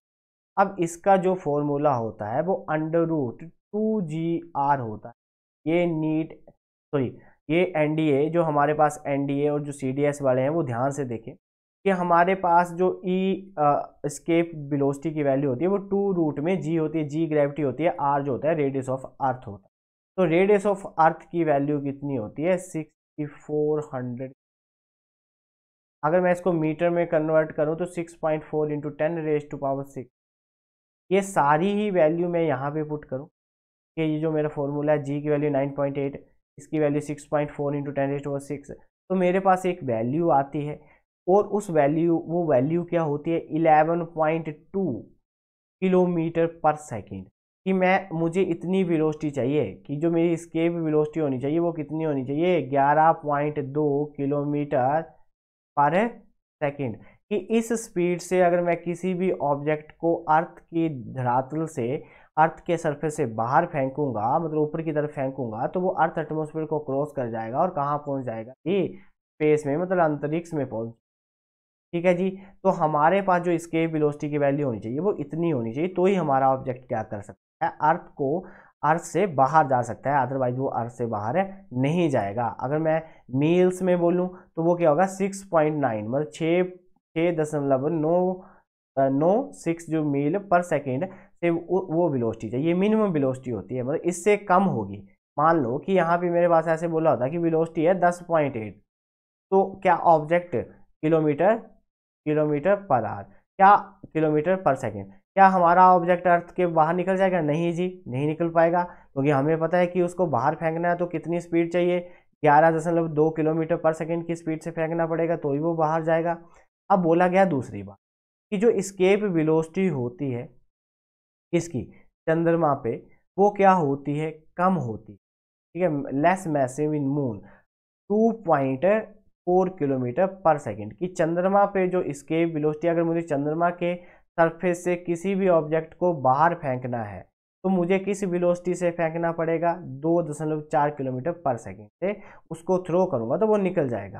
अब इसका जो फॉर्मूला होता है, वो under root two g R होता है। ये नीट सॉरी ये एनडीए जो हमारे पास एनडीए और जो सीडीएस वाले हैं, वो ध्यान से देखें कि हमारे पास जो ई स्केप वेलोसिटी की वैल्यू होती है, वो टू रूट में जी होती है जी ग्रेविटी होती है आर जो होता है रेडियस ऑफ़ अर्थ होता है। तो रेडियस ऑफ़ अर्थ की वैल्यू कितनी होती है? सिक्सटी फोर हंड्रेड अगर मैं इसको मीटर में कन्वर्ट करूँ तो six point four into ten raise to power six ये सारी ही वैल्यू मैं यहाँ पे पुट करूँ कि ये जो मेरा फॉर्मूला है जी की वैल्यू नाइन पॉइंट एट इसकी value six point four into ten raise to power six तो मेरे पास एक वैल्यू आती है और उस वैल्यू वो वैल्यू क्या होती है? इलेवन पॉइंट टू किलोमीटर पर सेकेंड कि मैं, मुझे इतनी वेलोसिटी चाहिए कि जो मेरी स्केप वेलोसिटी होनी चाहिए, वो कितनी होनी चाहिए? ग्यारह पॉइंट दो किलोमीटर पर सेकेंड कि इस स्पीड से अगर मैं किसी भी ऑब्जेक्ट को अर्थ की धरातल से अर्थ के सरफेस से बाहर फेंकूँगा मतलब ऊपर की तरफ़ फेंकूँगा तो वो अर्थ एटमोसफेयर को क्रॉस कर जाएगा और कहाँ पहुँच जाएगा? ये स्पेस में मतलब अंतरिक्ष में पहुँच ठीक है जी? तो हमारे पास जो स्केप वेलोसिटी की वैल्यू होनी चाहिए, वो इतनी होनी चाहिए तो ही हमारा ऑब्जेक्ट क्या कर सकता अर्थ को अर्थ से बाहर जा सकता है अदरवाइज़ वो अर्थ से बाहर नहीं जाएगा। अगर मैं मील्स में बोलूँ तो वो क्या होगा? सिक्स पॉइंट नाइन मतलब छः छः दशमलव नौ नौ सिक्स जो मील पर सेकेंड से वो वेलोसिटी चाहिए मिनिमम वेलोसिटी होती है मतलब इससे कम होगी। मान लो कि यहाँ पे मेरे पास ऐसे बोला होता कि वेलोसिटी है दस पॉइंट एट तो क्या ऑब्जेक्ट किलोमीटर किलोमीटर पर आवर क्या किलोमीटर पर सेकेंड क्या हमारा ऑब्जेक्ट अर्थ के बाहर निकल जाएगा? नहीं जी, नहीं निकल पाएगा। क्योंकि तो हमें पता है कि उसको बाहर फेंकना है तो कितनी स्पीड चाहिए? ग्यारह दशमलव दो किलोमीटर पर सेकेंड की स्पीड से फेंकना पड़ेगा तो ही वो बाहर जाएगा। अब बोला गया दूसरी बात कि जो स्केप वेलोसिटी होती है, किसकी? चंद्रमा पे, वो क्या होती है? कम होती है। ठीक है? Less massive in moon two point four kilometre पर सेकेंड कि चंद्रमा पे जो स्केप वेलोसिटी अगर मुझे चंद्रमा के सरफेस से किसी भी ऑब्जेक्ट को बाहर फेंकना है तो मुझे किस वेलोसिटी से फेंकना पड़ेगा? दो दशमलव चार किलोमीटर पर सेकेंड से उसको थ्रो करूँगा तो वो निकल जाएगा।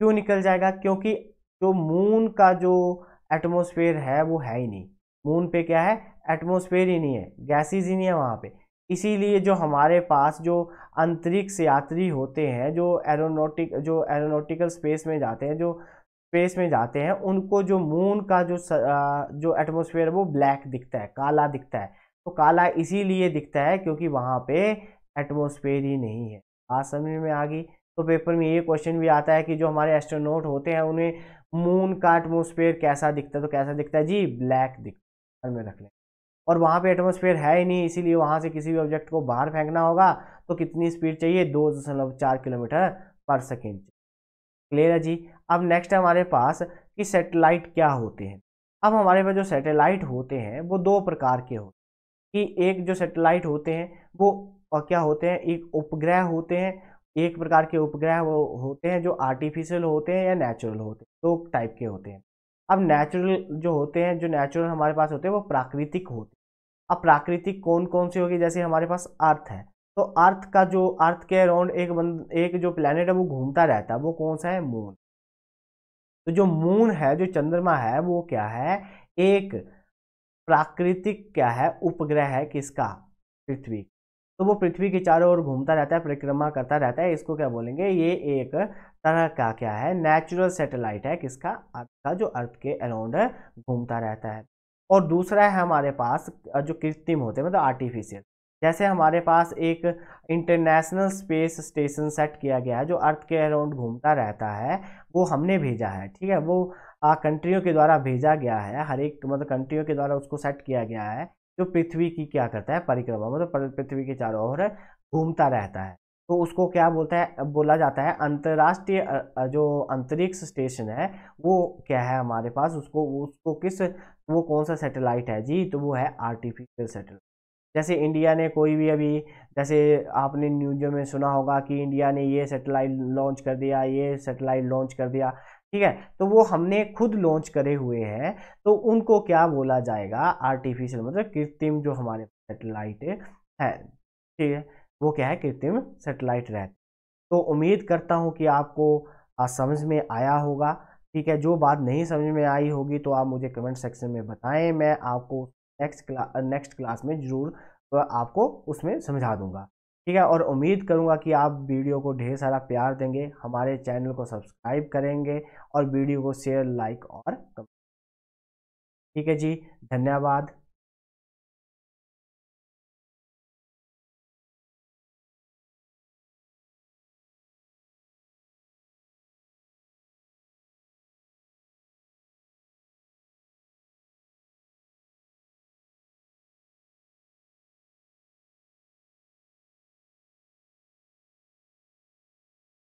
क्यों निकल जाएगा? क्योंकि जो मून का जो एटमोसफेयर है वो है ही नहीं। मून पे क्या है? एटमोसफेयर ही नहीं है गैसेज ही नहीं है वहाँ पे। इसीलिए जो हमारे पास जो अंतरिक्ष यात्री होते हैं, जो एरोनोटिक जो एरोनोटिकल स्पेस में जाते हैं, जो स्पेस में जाते हैं, उनको जो मून का जो जो एटमोसफेयर वो ब्लैक दिखता है, काला दिखता है। तो काला इसीलिए दिखता है क्योंकि वहाँ पे एटमोसफेयर ही नहीं है। आज समझ में आ गई? तो पेपर में ये क्वेश्चन भी आता है कि जो हमारे एस्ट्रोनोट होते हैं, उन्हें मून का एटमोसफेयर कैसा दिखता है? तो कैसा दिखता है? जी ब्लैक दिखता है रख लें। और वहाँ पे एटमोसफेयर है ही नहीं, इसीलिए वहाँ से किसी भी ऑब्जेक्ट को बाहर फेंकना होगा तो कितनी स्पीड चाहिए? दो दशमलव चार किलोमीटर पर सेकेंड। क्लियर है जी? अब नेक्स्ट हमारे पास कि सेटेलाइट क्या होते हैं। अब हमारे पास जो सैटेलाइट होते हैं, वो दो प्रकार के होते हैं। कि एक जो सेटेलाइट होते हैं, वो क्या होते हैं, एक उपग्रह होते हैं, एक प्रकार के उपग्रह वो होते हैं जो आर्टिफिशियल होते हैं या नेचुरल होते हैं, दो टाइप के होते हैं। अब नेचुरल जो होते हैं, जो नेचुरल हमारे पास होते हैं, वो प्राकृतिक होते हैं। अब प्राकृतिक कौन कौन सी होगी? जैसे हमारे पास अर्थ है। तो अर्थ का जो अर्थ के अराउंड एक बंद, एक जो प्लेनेट है, वो घूमता रहता है, वो कौन सा है? मून तो जो मून है, जो चंद्रमा है, वो क्या है? एक प्राकृतिक क्या है? उपग्रह है किसका? पृथ्वी। तो वो पृथ्वी के चारों ओर घूमता रहता है, परिक्रमा करता रहता है। इसको क्या बोलेंगे? ये एक तरह का क्या है? नेचुरल सैटेलाइट है किसका? अर्थ का, जो अर्थ के अराउंड घूमता रहता है। और दूसरा है हमारे पास, जो कृत्रिम होते हैं मतलब आर्टिफिशियल जैसे हमारे पास एक इंटरनेशनल स्पेस स्टेशन सेट किया गया है, जो अर्थ के अराउंड घूमता रहता है, वो हमने भेजा है, ठीक है? वो कंट्रियों के द्वारा भेजा गया है, हर एक मतलब कंट्रियों के द्वारा उसको सेट किया गया है, जो पृथ्वी की क्या करता है, परिक्रमा मतलब पृथ्वी के चारों ओर घूमता रहता है। तो उसको क्या बोलता है, बोला जाता है, अंतर्राष्ट्रीय जो अंतरिक्ष स्टेशन है, वो क्या है हमारे पास, उसको उसको किस, वो कौन सा सैटेलाइट है? जी तो वो है आर्टिफिशियल सैटेलाइट जैसे इंडिया ने कोई भी अभी, जैसे आपने न्यूज़ों में सुना होगा कि इंडिया ने ये सेटेलाइट लॉन्च कर दिया, ये सेटेलाइट लॉन्च कर दिया, ठीक है? तो वो हमने खुद लॉन्च करे हुए हैं तो उनको क्या बोला जाएगा? आर्टिफिशियल मतलब कृत्रिम जो हमारे सेटेलाइट है, ठीक है? वो क्या है? कृत्रिम सेटेलाइट रहते तो उम्मीद करता हूँ कि आपको समझ में आया होगा, ठीक है? जो बात नहीं समझ में आई होगी तो आप मुझे कमेंट सेक्शन में बताएँ, मैं आपको नेक्स्ट क्ला नेक्स्ट क्लास में ज़रूर आपको उसमें समझा दूँगा। ठीक है? और उम्मीद करूँगा कि आप वीडियो को ढेर सारा प्यार देंगे, हमारे चैनल को सब्सक्राइब करेंगे और वीडियो को शेयर, लाइक और कमेंट। ठीक है जी? धन्यवाद।